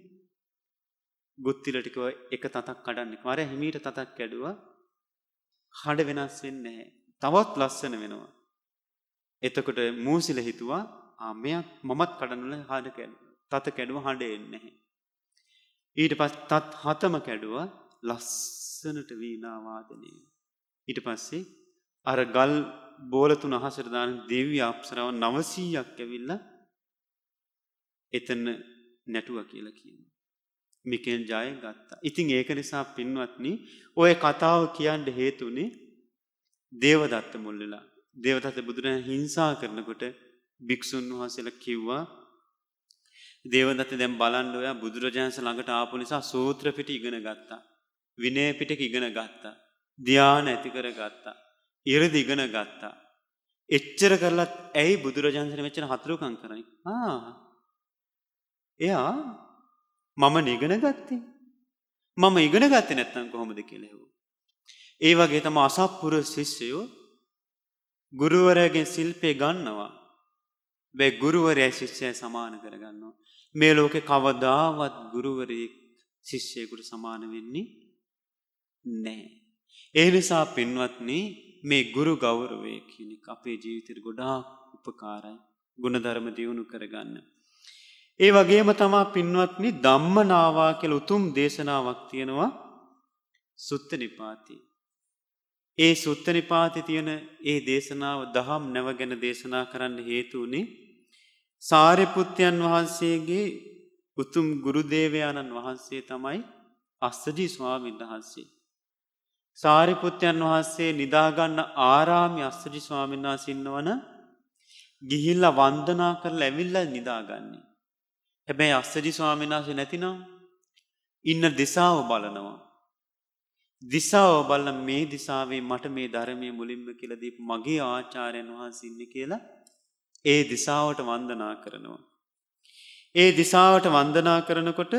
ගුත්තිලටිකව එක තතක් කඩන්න. මර හිමීට තතක් කැඩුවා. හඬ වෙනස් වෙන්නේ නැහැ. තවත් ලස්සන වෙනවා. එතකොට මූසිල හිතුවා ආ මෙයක් මමත් කඩන්නල හඬ කැඩුවා. තත කැඩුව හඬ එන්නේ නැහැ. ඊට පස්සේ තත් හතම කැඩුවා ලස්සනට වීණා වාදනය. ඊට පස්සේ අර ගල් බෝල තුන අහසට දාන දෙවි අප්සරාව 900ක් ඇවිල්ලා එතන නැටුවා කියලා කියනවා. මිකෙන් ජය ගත්තා. ඉතින් ඒක නිසා පින්වත්නි ඔය කතාව කියන්න හේතුනේ දේවදත්ත මුල්ලලා. දේවදත්ත බුදුරජාණන් හිංසා කරනකොට භික්ෂුන් වහන්සේලා කිව්වා දේවදත්ත දැන් බලන්න ඔයා බුදුරජාණන්ස ළඟට ආපු නිසා සූත්‍ර පිට ඉගෙන ගත්තා. විනය පිටක ඉගෙන ගත්තා. ධ්‍යාන ඇති කර ගත්තා. ඉරදි ඉගෙන ගත්තා. එච්චර කරලත් ඇයි බුදුරජාණන්සට මෙච්චර හතුරුකම් කරන්නේ? ආ. එයා මම නිගන ගත්තේ. මම ඉගෙන ගත්තේ නැත්නම් කොහොමද කියලා හෙව්වා. ඒ වගේ තම අසත්පුර ශිෂ්‍යයෝ ගුරුවරයාගෙන් ශිල්පේ ගන්නවා. බෑ ගුරුවරයා ශිෂ්‍යය සමාන කරගන්නවා. මේ ලෝකේ කවදාවත් ගුරුවරයෙක් ශිෂ්‍යයෙකුට සමාන වෙන්නේ නැහැ. ඒ නිසා පින්වත්නි මේ ගුරු ගෞරවය කියන එක අපේ ජීවිතේට ගොඩාක් උපකාරයි. ගුණධර්ම දියුණු කරගන්න. ඒ වගේම තමා පින්වත්නි ධම්මනාවා කියලා උතුම් දේශනාවක් තියෙනවා සුත්ත නිපාතේ. ඒ සුත්ත නිපාතේ තියෙන ඒ දේශනාව දහම් නැව ගැන දේශනා කරන්න හේතු වුණේ සාරිපුත්යන් වහන්සේගේ උතුම් ගුරුදේවයාණන් වහන්සේ තමයි අස්සජී ස්වාමීන් වහන්සේ. සාරිපුත්යන් වහන්සේ නිදාගන්න ආරාමි අස්සජි ස්වාමීන් වහන්සේ ඉන්නවන ගිහිල්ලා වන්දනා කරලා ඇවිල්ලා නිදාගන්නේ. හැබැයි අස්සජි ස්වාමීන් වහන්සේ නැතිනම් ඉන්න දිසාව බලනවා. දිසාව බලන මේ දිසාවේ මට මේ ධර්මයේ මුලින්ම කියලා දීපු මගේ ආචාර්යයන් වහන්සේ ඉන්නේ කියලා ඒ දිසාවට වන්දනා කරනවා. ඒ දිසාවට වන්දනා කරනකොට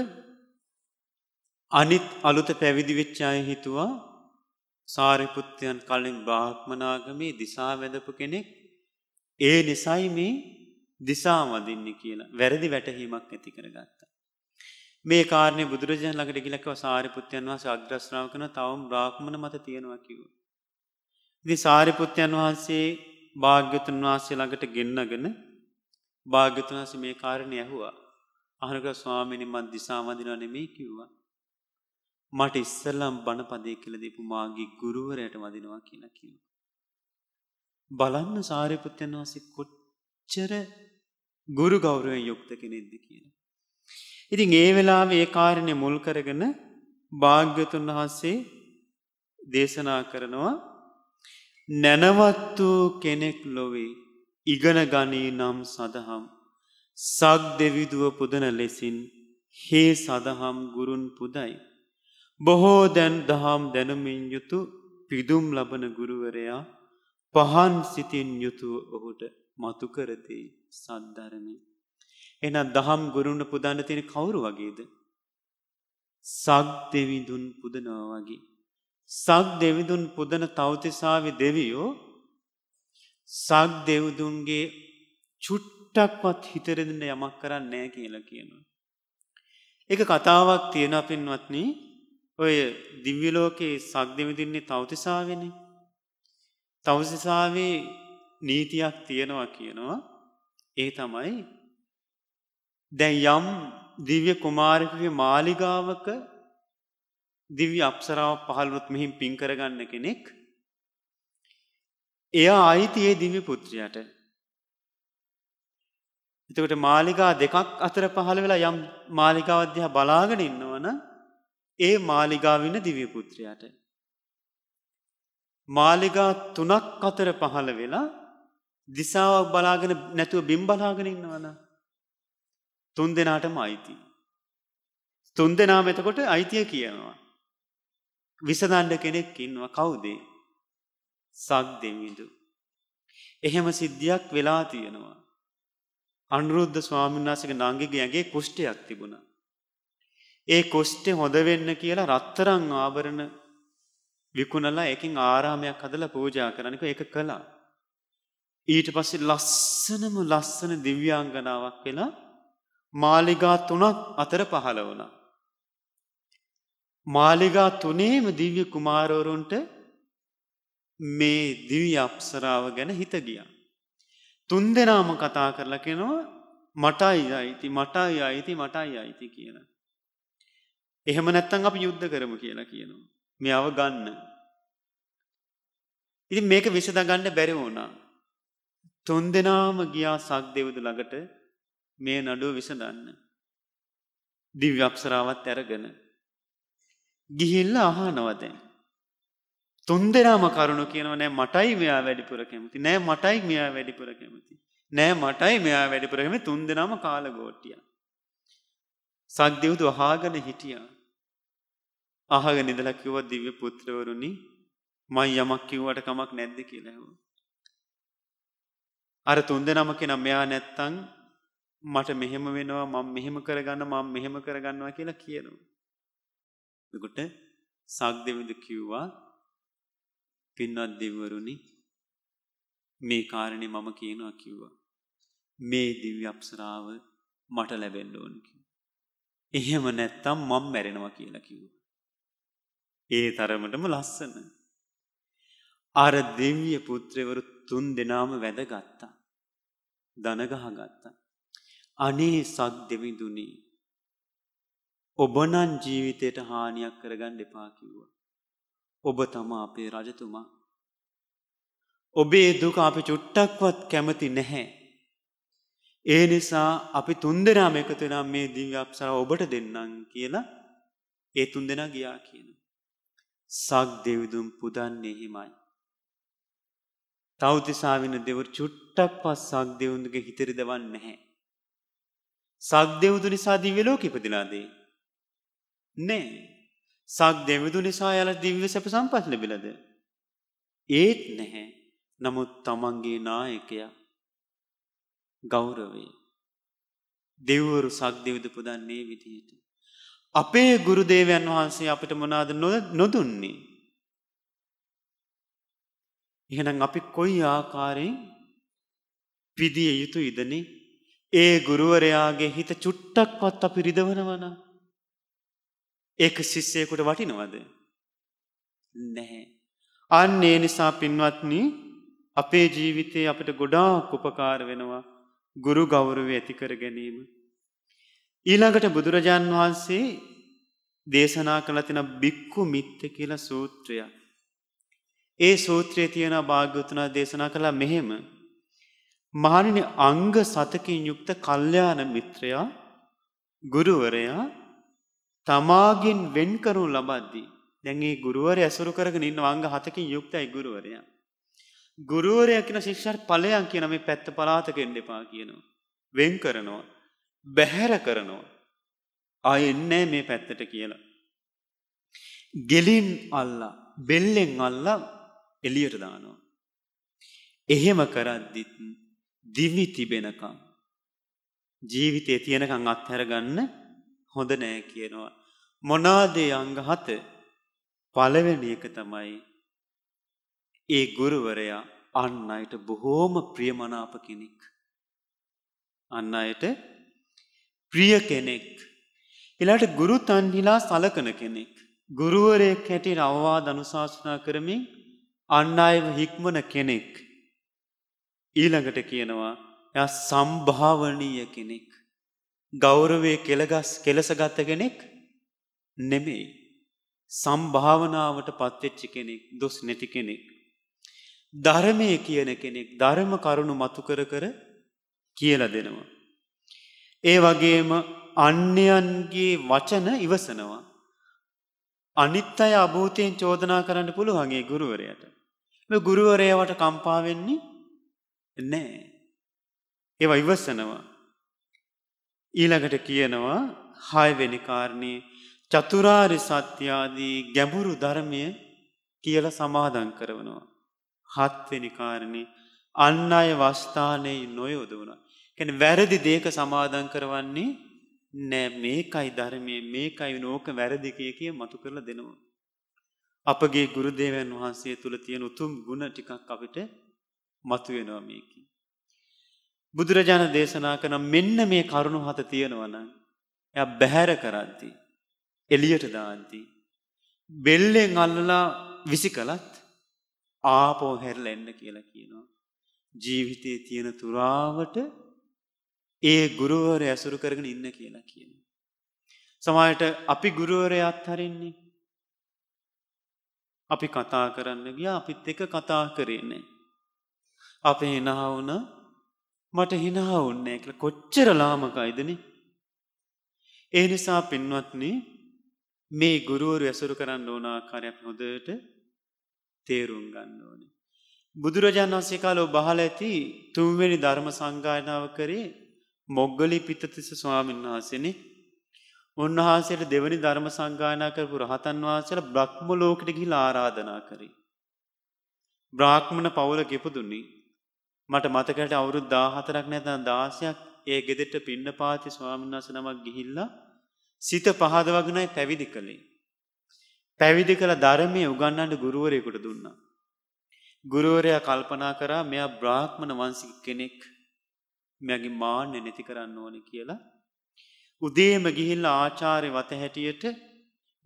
අනිත් අලුත පැවිදි වෙච්ච අය හිතුවා සාරිපුත්තයන් කලින් බ්‍රාහ්මනාගමේ දිසා වැදපු කෙනෙක් ඒ නිසයි මේ දිසා වදින්න කියලා වැරදි වැටහීමක් ඇති කරගත්තා. මේ කාරණය බුදුරජාණන් ළඟට ගිලකව සාරිපුත්යන් වහන්සේ අග්‍රශ්‍රාව කරන තවම බ්‍රාහ්මණ මත තියෙනවා කිව්වා. ඉතින් සාරිපුත්යන් වහන්සේ භාග්‍යතුන් වහන්සේ ළඟට ගෙන්නගෙන භාග්‍යතුන් වහන්සේ මේ කාරණේ ඇහුවා. අහනක ස්වාමීනි මන් දිසා වදිනවා නෙමෙයි කිව්වා. මට ඉස්සල්ලම් බණපදේ කියලා දීපු මාගේ ගුරුවරයාට වදිනවා කියලා කිව්වා. බලන්න සාරිපුත්‍රයන් වහන්සේ කොච්චර ගුරු ගෞරවයෙන් යුක්ත කෙනෙක්ද කියලා. ඉතින් ඒ වෙලාවේ ඒ කාරණේ මුල් කරගෙන භාග්‍යතුන් වහන්සේ දේශනා කරනවා නැනවත් වූ කෙනෙක් ලොවේ ඉගෙන ගනී නම් සදහම් සක් දෙවිදුව පුදන ලෙසින් හේ සදහම් ගුරුන් පුදයි. බොහෝ දැන් දහම් දැනුමින් යුතු පිදුම් ලබන ගුරුවරයා පහන් සිතින් යුතුව ඔහුට මතු කරදේ සද්ධරමය. එන දහම් ගුරුණ පුදන්න තියෙන කවුරු වගේද. සක් දෙවිදුන් පුදනවා වගේ. සක් දෙවිදුන් පුදන තවතිසාවි දෙවියෝ සක් දෙවුදුන්ගේ චුට්ටක්වත් හිතරදන්න යමක් කරන්න නෑ කියලා කියනවා. එක කතාවක් තියෙන පින්වත්න ඔය දිව්‍යලෝකයේ සක් දෙවිදින්නේ තවතිසාවෙන. තවසිසාවේ නීතියක් තියෙනවා කියනවා. ඒ තමයි දැන් යම් දිව්‍ය කුමාරකගේ මාලිගාවක දිව්‍ය අප්සරාව පහළුත් මෙහිම් පින් කරගන්න කෙනෙක්. එයා අයිති ඒ දිව්‍ය පුත්‍රයට. එතකට මාලිගා දෙකක් අතර පහළ වෙලා යම් මාලිකාවද්‍යහ බලාගෙන ඉන්නවන ඒ මාලිගාවින්න දිව්‍ය පුත්‍රයට මාලිගා තුනක් අතර පහළ වෙලා දිසාවක් බලාගෙන නැතුව බිම් බලාගෙන ඉන්නවන තුන් දෙනාටම අයිති. තුන් දෙනාම එතකොට අයිතිය කියනවා. විසදණ්ඩ කෙනෙක් ඉන්නවා කවුදේ සක් දෙමිදු. එහෙම සිද්ධියක් වෙලා තියෙනවා. අනුරුද්ධ ස්වාමීන් වහන්සේක නංගිගේ ඇගේ කුෂ්ටයක් තිබුණා. ඒ කුෂ්ටේ හොඳ වෙන්න කියලා රත්තරන් ආභරණ විකුණලා එකින් ආරාමයක් හදලා පූජා කරනක එක කළා. ඊට පස්සේ ලස්සනම ලස්සන දිව්‍යාංගනාවක් වෙලා මාලිගා තුනක් අතර පහළ වුණා. මාලිගා තුනේම දිව්‍ය කුමාරවරුන්ට මේ දිව්‍ය අප්සරාව ගැන හිත ගියා. තුන් දෙනාම කතා කරලා කෙනවා මටයි අයිති මටයි අයිති මටයි අයිති කියන. එහෙම නැත්තන් අපි යුද්ධ කරමු කියලා කියනවා. මෙයාව ගන්න. ඉතින් මේක විසඳගන්න බැරි වුණා. තුන් දෙනාම ගියා සක් දෙවුදු ළඟට මේ නඩුව විසඳන්න. දිව්‍ය අප්සරාවත් ඇරගෙන. ගිහිල්ල අහනවදැන්. තුන් දෙනාම කරුණු කියනව නෑ මටයි මෙයා වැඩිපුර කැමති නෑ මටයි මෙයා වැඩිපුර කැමති. නෑ මටයි මෙයා වැඩිපුර කැමති තුන් දෙනාම කාල ගෝටිය. සක්දෙව්දු අහාගන හිටියා. අහග නිදල කිව්ව දිව්‍ය පුත්‍රවරුණි මං යමක් කිව්වට කමක් නැද්ද කියලහව. අර තුන් දෙනම කෙනම් මෙයා නැත්තං මට මෙහෙම වෙනවා මං මෙහෙම කරගන්න මං මෙහෙම කරගන්නවා කියලා කියනවා. එකොට සක් දෙවිඳ කිව්වා පින්වත් දෙවරුණි මේ කාරණය මම කියනවා කිව්වා. මේ දිව්‍ය අප්සරාව මට ලැබෙන්න ඕන කිව්. එහෙම නැත්තම් මම් මැරෙනවා කියලා කිව්වා. ඒ තරමටම ලස්සන. අර දෙවිය පුත්‍රවරු තුන් දෙනාම වැදගත්තා. දනගහ ගත්තා. අනේ සක් දෙවිදුනී. ඔබනන් ජීවිතයට හානියක් කරගන්න එපා කිව්වා. ඔබ තමා අපේ රජතුමා. ඔබේ දුක අපි චුට්ටක්වත් කැමති නැහැ. ඒ නිසා අපි තුන්දෙනාම එකතුනම් මේ දිව්‍ය අප්සර ඔබට දෙන්නම් කියලා ඒ තුන් දෙනා ගියා කියන. සක් දෙවිදුම් පුදන්නේ එහෙමයි. තෞතිසාවින දෙවර චුට්ටක් පස් සක් දෙවුන්දුගේ හිතරි දවන්න නැහැ. සක් දෙවුදු නිසා දිවලෝක ඉපදිලාදේ. නෑ සක් දෙවිදු නිසා යල දිව්‍ය සැප සම්පත් ලැබිලද. ඒත් නැහැ නමුත් තමන්ගේ නායකයා ගෞරවේ. දෙව්වරු සක් දෙවිද පුදන්නේ විදියට. අපේ ගුරුදේවයන් වහන්සේ අපිට මොනාද නොදුන්නේ. එහෙනම් අපි කොයි ආකාරයෙන් පිදිය යුතු ඉදනේ ඒ ගුරුවරයාගේ හිත චුට්ටක්වත් අපි රිදවනවන ඒක ශිස්සයකුට වටිනවද නැහැ. අන්න ඒ නිසා පින්වත්න අපේ ජීවිතය අපට ගොඩාක් උපකාර වෙනවා ගුරු ගෞරව ඇතිකර ගැනීම. ඊළඟට බුදුරජාණන් වහන්සේ දේශනා කළ තින බික්කු මිත්ත කියලා සූත්‍රයක්. ඒ සූත්‍රයේ තියෙන භාග්‍යවතුනා දේශනා කළා මෙහෙම. මහණනි අංග සතකින් යුක්ත කල්්‍යයාන මිත්‍රයා ගුරුවරයා තමාගෙන් වෙන් කරු ලබද්දී. දැන්ගේ ගුරුවර ඇසුරු කරගෙන ඉන්න අංග හතකින් යුක්තයි ගුරුවරයා. ගුරුවරය කියන ශික්ෂර් පලයන් කියන මේ පැත්ත පලාතකෙන්ඩ එපා කියනවා. වෙන් කරනවා. බැහැර කරනවා. අය එන්නෑ මේ පැත්තට කියලා. ගෙලින් අල්ලා බෙල්ලෙන් අල්ලා එළියට දානවා. එහෙම කරද්දිත් දිවි තිබෙනකම් ජීවිතයේ තියෙනකම් අත්හැර ගන්න හොඳ නෑ කියනවා. මොනාදේ අංග හත පළවෙනි එක තමයි ඒ ගුරුවරයා අන් අයට බොහෝම ප්‍රියමනාප කෙනෙක්. අන්න අයට ප්‍රිය කෙනෙක්. එලාට ගුරු තන්හිලා සලකන කෙනෙක්. ගුරුවරයෙක් හැටියට අවවාද අනුශාසනා කරමින් අන්න අයව හික්මන කෙනෙක්. ඊළඟට කියනවා එයා සම්භාවනීය කෙනෙක්. ගෞරවය කෙළගස් කෙලසගත්ත කෙනෙක් නෙමෙයි. සම්භාවනාවට පත්වෙච්චි කෙනෙක් දොස් නැති කෙනෙක්. ධර්මය කියන කෙනෙක් ධර්ම කරුණු මතු කර කර කියල දෙනවා. ඒ වගේම අන්‍යයන්ගේ වචන ඉවසනවා. අනිත් අය අභූතයෙන් චෝදනා කරන්න පුළුවන්ගේ ගුරුවරයට. මේ ගුරුවරයවට කම්පාවෙන්නේ නෑ. ඒවා ඉවසනවා. ඊළඟට කියනවා හයවෙනි කාරණී චතුරාරි සත්‍යාදී ගැඹුරු ධර්මය කියල සමාදන් කරවනවා. හත්වෙනි කාරණේ අන්න අය වස්ථානයේ නොයෝදවන. කැන වැරදි දේක සමාදන් කරවන්නේ නෑ මේකයි ධර්මය මේකයි නෝක වැරදිකය කිය මතු කරලා දෙනවා. අපගේ ගුරුදේවන් වහන්සේ තුළ තියෙන උතුම් ගුණ ටිකක් අපිට මතුවෙනවා මේකි. බුදුරජාණන් දේශනා කන මෙන්න මේ කරුණු හත තියෙනවන ය බැහැර කරද්දී. එලියට දාන්ති. බෙල්ලෙන් අල්ලලා විසි කළත් ආපෝ හැරල එන්න කියලා කියනවා. ජීවිතයේ තියෙන තුරාවට ඒ ගුරුවර ඇසුරු කරගෙන ඉන්න කියලා කියන. සමයට අපි ගුරුවරය අත්හරින්නේ. අපි කතා කරන්න ගිය අපිත් එක කතා කරන්නේ. අප හිනහවුන මට හිනහවුන්නේ කියල කොච්චර ලාමකයිදන. ඒ නිසා පින්වත්න මේ ගුරුවරු ඇසුරු කරන්න ඕනාකාරයක් හොදට තේරුම් ගන්න ඕනේ. බුදුරජාණන් වන්සේ කාලෝ බහල ඇති තුන්වෙනි ධර්ම සංගායනාව කරේ මොග්ගලි පිත්තතිස ස්වාමීන් වහන්සේනි උන්වහන්සේට දෙවනි ධර්ම සංගායනා කරපු රහතන් වහන්සේලා බ්‍රහ්ම ලෝකෙට ගිහිලා ආරාධනා කරේ. බ්‍රාහ්මණ පවුල ගෙපදුන්නේ මට මතකයට අවුරුදු 14ක් නැත්නම් 16ක් ඒ ගෙදරට පින්නපාති ස්වාමීන් වහන්සේ නමක් ගිහිල්ලා සිත පහදවගෙනයි පැවිදි කළේ. පැවිදි කළ ධර්මය උගන්නන්න ගුරුවරයෙකුට දුන්නා. ගුරුවරයා කල්පනා කරා මෙයා බ්‍රාහ්මණ වංශික කෙනෙක්. මෙයාගේ මාන්නේ නැති කරන්න ඕනේ කියලා උදේම ගිහිල්ලා ආචාර්ය වත හැටියට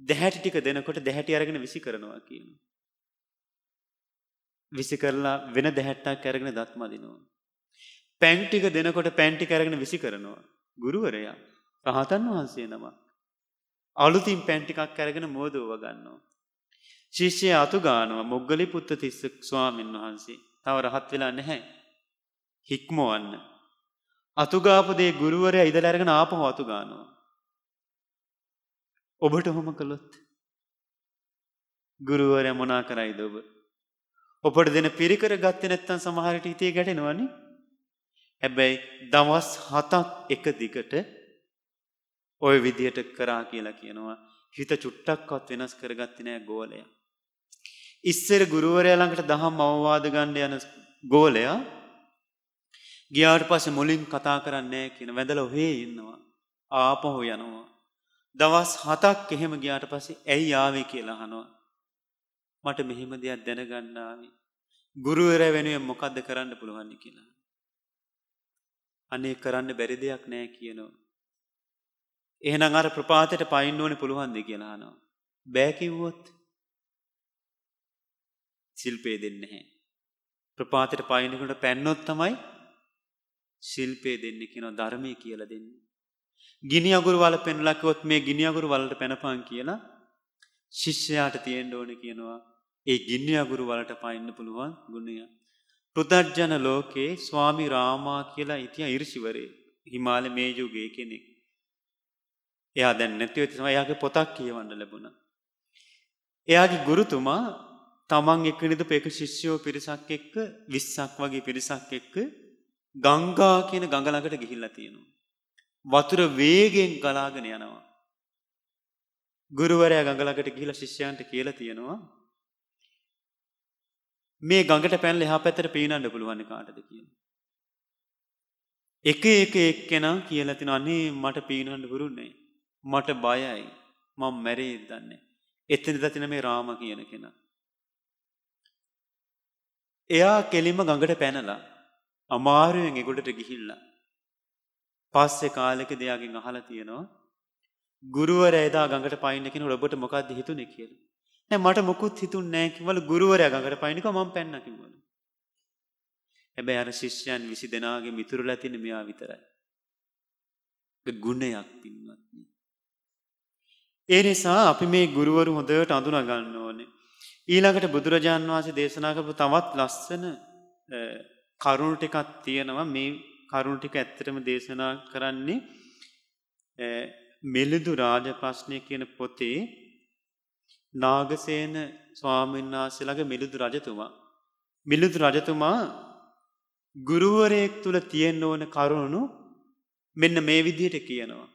දැහැටි ටික දෙනකොට දැහැටි අරගෙන විසි කරනවා කියනවා. විසි කරලා වෙන දැහැට්ටක් අරගෙන දත් මදිනවා. පැන් ටික දෙනකොට පැන් ටික අරගෙන විසි කරනවා. ගුරුවරයා රහතන් වහන්සේ නමක්. අලුතින් පැන් ටිකක් අරගෙන මෝදෝව ගන්නවා. ශිෂ්‍යය අතු ගානවා මොග්ගලි පුත්ත තිස්ස ස්වාමීන් වහන්සේ. තව රහත් වෙලා නැහැ. හික්මවන්න. අතුගාපදේ ගුරුවරය ඉදල අරගෙන ආපහු අතු ගානවා. ඔබට හොම කළොත්. ගුරුවරය මොනා කරයිද ඔබ. ඔපට දෙන පිරිකර ගත්ත නැත්තන් සමහරට හිතේ ගැටෙනවනි. හැබැයි දවස් හතක් එක දිගට ඔය විදියට කරා කියලා කියනවා හිත චුට්ටක්වත් වෙනස් කරගත්ති නෑ ගෝලය. ඉස්සර ගුරුවරය ළඟට දහම් අවවාද ගණ්ඩ යන ගෝලයා ගියාට පස්සේ මුලින් කතා කරන්නේ කියන වැදලා ඔහේ ඉන්නවා. ආපහු යනවා. දවස් 7ක් එහෙම ගියාට පස්සේ ඇයි ආවේ කියලා අහනවා. මට මෙහෙම දෙයක් දැනගන්න ආවේ. ගුරුවරයා වෙනුවෙන් මොකද්ද කරන්න පුළුවන් කියලා. අනේ කරන්න බැරි දෙයක් නෑ කියනවා. එහෙනම් අර ප්‍රපාතයට පයින්න ඕනේ පුළුවන්ද කියලා අහනවා. බෑ කිව්වොත් ශිල්පේ දෙන්නේ නැහැ. ප්‍රපාතයට පයින්නකොට පැන්නොත් තමයි ශිල්පය දෙන්න කියන ධර්මය කියල දෙන්න. ගිනි අගුරු වල පෙන්ලක්කොත් මේ ගිනි අගුරු වලට පැනපන් කියලා ශිෂ්‍යයාට තියෙන්ඩ ඕන කියනවා ඒ ගින්නි අගුරු වලට පයින්න පුළුවන් ගුණය. පෘදර්ජන ලෝකයේ ස්වාමි රාමා කියලා ඉතිය ඉරිසිවරේ හිමාල මේජුගේ කෙනෙක්. එයා දැන් නැතිව තිම එයාගේ පොතක් කියවන්න ලැබුණ. එයාගේ ගුරුතුමා තමන් එක්කනිද පෙක ශිෂ්‍යයෝ පිරිසක් එක්ක විස්සක් වගේ පිරිසක් එක්ක ගංගා කියන ගඟලකට ගිහිල්ලා තියෙනවා. වතුර වේගෙන් ගලාගෙන යනවා. ගුරුවරයා ගඟලකට ගිහිලා ශිෂ්‍යයන්ට කියලා තියෙනවා මේ ගඟට පැනලා එහා පැත්තට පීනන්න පුළුවන් කාටද කියලා. එක එක එක්කෙනා කියලා තින අනේ මට පීනන්න පුරුන්නේ. මට බයයි. මම මැරෙයිද දන්නේ. එතනද තින මේ රාම කියන කෙනා. එයා කෙලින්ම ගඟට පැනලා අමාරුවෙන් එගොඩට ගිහිල්ලා. පස්සේ කාලෙක දෙයාගෙන් අහලා තියෙනවා ගුරුවර එදා ගඟට පයින්න කෙන ඔබට මොකක්ද හිතුනේ කියලා. නෑ මට මොකුත් හිතුන් නෑ කිව්වල ගුරුවරයා ගඟට පයින්නක මම පැන්න කිව්වල. හැබැයි අර ශිෂ්‍යයන් විසි දෙනාගේ මිතුරුලා තියෙන මෙයා විතරයි. ගුණයක් පින්වත්නි. ඒ නිසා අපි මේ ගුරුවරු හොඳට අඳුනා ගන්න ඕනේ. ඊළඟට බුදුරජාන් වහන්සේ දේශනා කරපු තවත් ලස්සන කරුණු ටිකක් තියෙනවා. මේ කරුණු ටික ඇත්තටම දේශනා කරන්නේ මෙලිදු රාජ ප්‍රශ්නය කියන පොතේ නාගසේන ස්වාමීන් වහන්සේලාගේ මිලිදු රජතුමා. මිලිදු රජතුමා ගුරුවරයෙක් තුල තියෙන්න ඕන කරුණු මෙන්න මේ විදිහට කියනවා.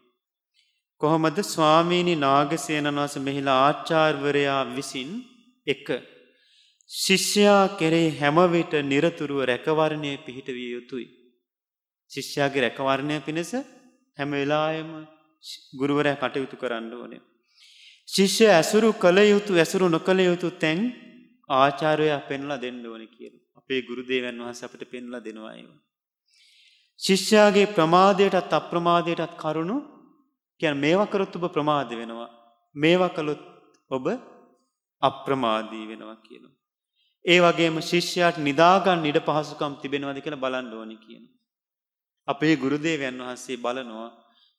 කොහොමද ස්වාමීනි නාගසේන වහන්සේ මෙහිලා ආචාර්යවරයා විසින් එක ශිෂ්‍යයා කෙරෙහි හැම විට নিরතුරුව රැකවරණය පිහිටවිය යුතුයි ශිෂ්‍යයාගේ රැකවරණය පිණිස හැම වෙලාවෙම ගුරුවරයා කටයුතු කරන්න ඕනේ. ශිෂ්‍ය ඇසුරු කළ යුතු ඇසුරු නොකළ යුතු තැන් ආචාරයා පෙන්ලා දෙන්න ඕනේ කියලා. අපේ ගුරුදේවයන් වහන්සේ අපිට පෙන්ලා දෙනවා ඒවා. ශිෂ්‍යයාගේ ප්‍රමාදයටත් අප්‍රමාදයටත් කරුණු කියන්නේ මේවා කරොත් ඔබ ප්‍රමාද වෙනවා. මේවා කළොත් ඔබ අප්‍රමාදී වෙනවා කියනවා. ඒ වගේම ශිෂ්‍යයාට නිදාගන්න ඉඩ පහසුකම් තිබෙනවද කියලා බලන්න ඕනේ කියනවා. අපේ ගුරුදේවයන් වහන්සේ බලනවා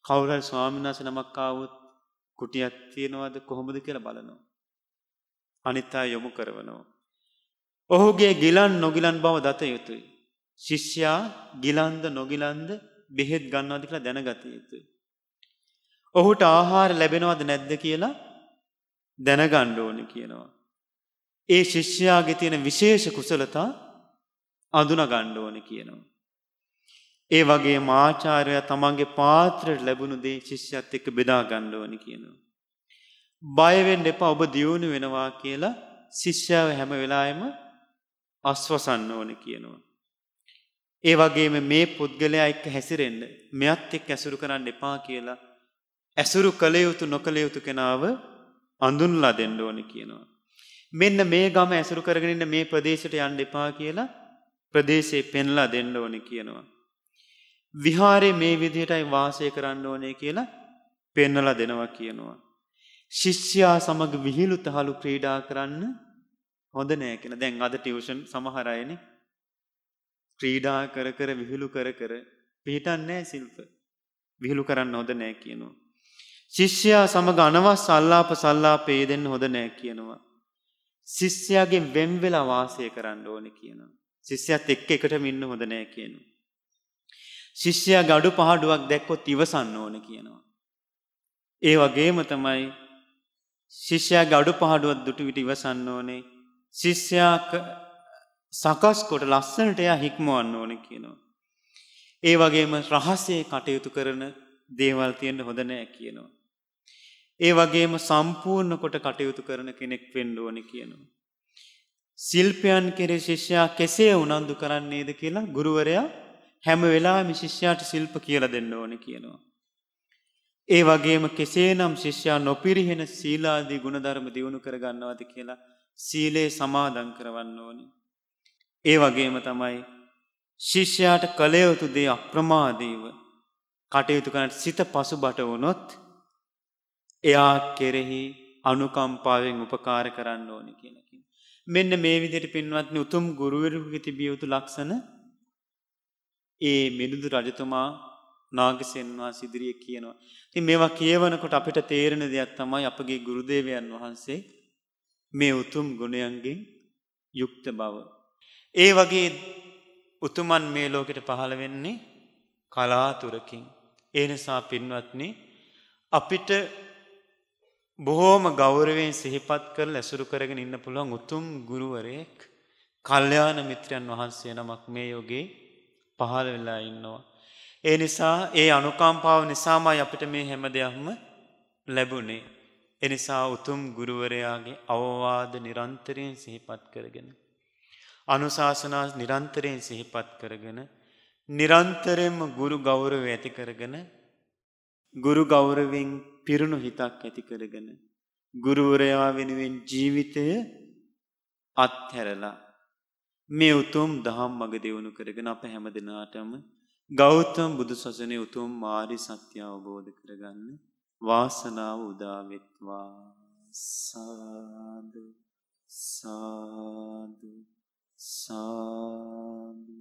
කවුරුහරි ස්වාමීන් වහන්සේ නමක් ආවොත් කුටියක් තියනවද කොහොමද කියලා බලනවා. අනිත් අය යොමු කරනවා. ඔහුගේ ගිලන් නොගිලන් බව දත යුතුයි. ශිෂ්‍යයා ගිලන්ද නොගිලන්ද බෙහෙත් ගන්නවද කියලා දැනගත යුතුයි. ඔහුට ආහාර ලැබෙනවද නැද්ද කියලා දැනගන්න ඕනේ කියනවා. ඒ ශිෂ්‍යයාගේ තියෙන විශේෂ කුසලතා අඳුන ගන්න ඕනේ කියනවා. ඒ වගේ මාචාරය තමන්ගේ පාත්‍රයට ලැබුණු දේ ශිෂ්‍යත් එක්ක බෙදා ගන්න ඕනි කියනවා. බයවෙන්න එපා ඔබ දියුණු වෙනවා කියලා ශිෂ්‍යාව හැම වෙලාවෙම අස්වසන්න ඕන කියනවා. ඒ වගේම මේ පුද්ගලයා එක්ක හැසිරෙන්න මෙයත් එක්ක ඇසුරු කරන්න එපා කියලා ඇසුරු කළ යුතු නොකළ යුතු කෙනාව අඳුන්ලා දෙන්න ඕන කියනවා. මෙන්න මේ ගම ඇසුරු කරගෙන මේ ප්‍රදේශයට යන්න එපා කියලා ප්‍රදේශයේ පෙන්ලා දෙන්න ඕන කියනවා. විහාරය මේ විදිහටයි වාසය කරන්න ඕනේ කියලා පෙන්නල දෙනවා කියනවා. ශිෂ්‍යයා සමඟ විහිළු තහළු ක්‍රීඩා කරන්න හොඳ නෑ කෙන දැන් අද ටියවෂන් සමහරයන ක්‍රීඩා කර කර විහිළු කර කර පිහිටන්නෑ සිල්ප විහිළු කරන්න හොඳ නෑ කියනවා. ශිෂ්‍යයා සමඟ අනවස් සල්ලාප සල්ලා පේදෙන් හොඳ නෑ කියනවා. ශිෂ්‍යයාගේ වෙම්වෙලා වාසය කරන්න ඕන කියනවා. ශිෂ්‍යත් එක්ක එකට මින්න හොඳ නෑ කියනවා. ශිෂ්‍යයා ගඩු පහඩුවක් දැක්කොත් ඉවසන්න ඕන කියනවා. ඒ වගේම තමයි ශිෂ්‍යයා ගඩු පහඩුවත් දුටු විට ඉවසන්න ඕනේ ශිෂ්‍යයා සකස් කොට ලස්සනට එයා හික්මවන්න ඕන කියනවා. ඒ වගේම රහසේ කටයුතු කරන දේවල් තියෙන්ට හොඳ නෑ කියනවා. ඒ වගේම සම්පූර්ණ කොට කටයුතු කරන කෙනෙක් වෙන්ඩ ඕන කියනවා. සිල්පයන් කෙරේ ශිෂ්‍යයා කෙසේ උනන්දු කරන්නේද කියලා ගුරුවරයා හැම වෙලාම ශිෂ්‍යයාට ශිල්ප කියල දෙන්න ඕන කියනවා. ඒ වගේම කෙසේ නම් ශිෂ්‍යයා නොපිරිහෙන සීලාදී ගුණධර්ම දියුණු කරගන්නවද කියලා සීලේ සමාදන් කරවන්න ඕනි. ඒ වගේම තමයි ශිෂ්‍යයාට කළයුතු දේ අප්‍රමාදීව කටයුතු කනට සිත පසු බට වුණොත් එයා කෙරෙහි අනුකම්පාවෙන් උපකාර කරන්න ඕනි කියනකින්. මෙන්න මේ විදිට පින්වත්න උතුම් ගුරුවරුහි තිබිය යුතු ලක්ෂණ ඒ මිනිදු රජතුමා නාගසෙන්වා සිදිරිය කියනවා. ති මේවා කියවනකොට අපිට තේරෙන දෙයක් තමයි අපගේ ගුරුදේවයන් වහන්සේ මේ උතුම් ගුණයන්ගෙන් යුක්ත බව. ඒ වගේ උතුමන් මේ ලෝකෙට පහළ වෙන්නේ කලාතුරකින්. ඒ නිසා පින්වත්නේ අපිට බොහෝම ගෞරවයෙන් සිහිපත් කර ඇසුරු කරගෙන ඉන්න පුළුවන් උතුම් ගුරුවරයෙක් කල්්‍යයාන මිත්‍රයන් වහන්සේ නමක් මේ යෝගේ පහළ වෙලා ඉන්නවා. ඒ නිසා ඒ අනුකම්පාව නිසාමයි අපිට මේ හැම දෙයක්ම ලැබුණේ. එනිසා උතුම් ගුරුවරයාගේ අවවාද නිරන්තරයෙන් සිහිපත් කරගෙන. අනුශාසනා නිරන්තරයෙන් සිහිපත් කරගෙන නිරන්තරයෙන්ම ගුරු ගෞරව ඇති කරගෙන ගුරු ගෞරවෙන් පිරුණු හිතක් ඇති කරගෙන ගුරුවරයා වෙනුවෙන් ජීවිතය අත්හැරලා මේ උතුම් දහම් මග දෙවුණු කරගෙන අප හැම දෙනාටම ගෞතම් බුදු සසනේ උතුම් මාරි සත්‍ය අවබෝධ කරගන්න වාසනාව උදාවෙත්වා සාදු සාදු සාදු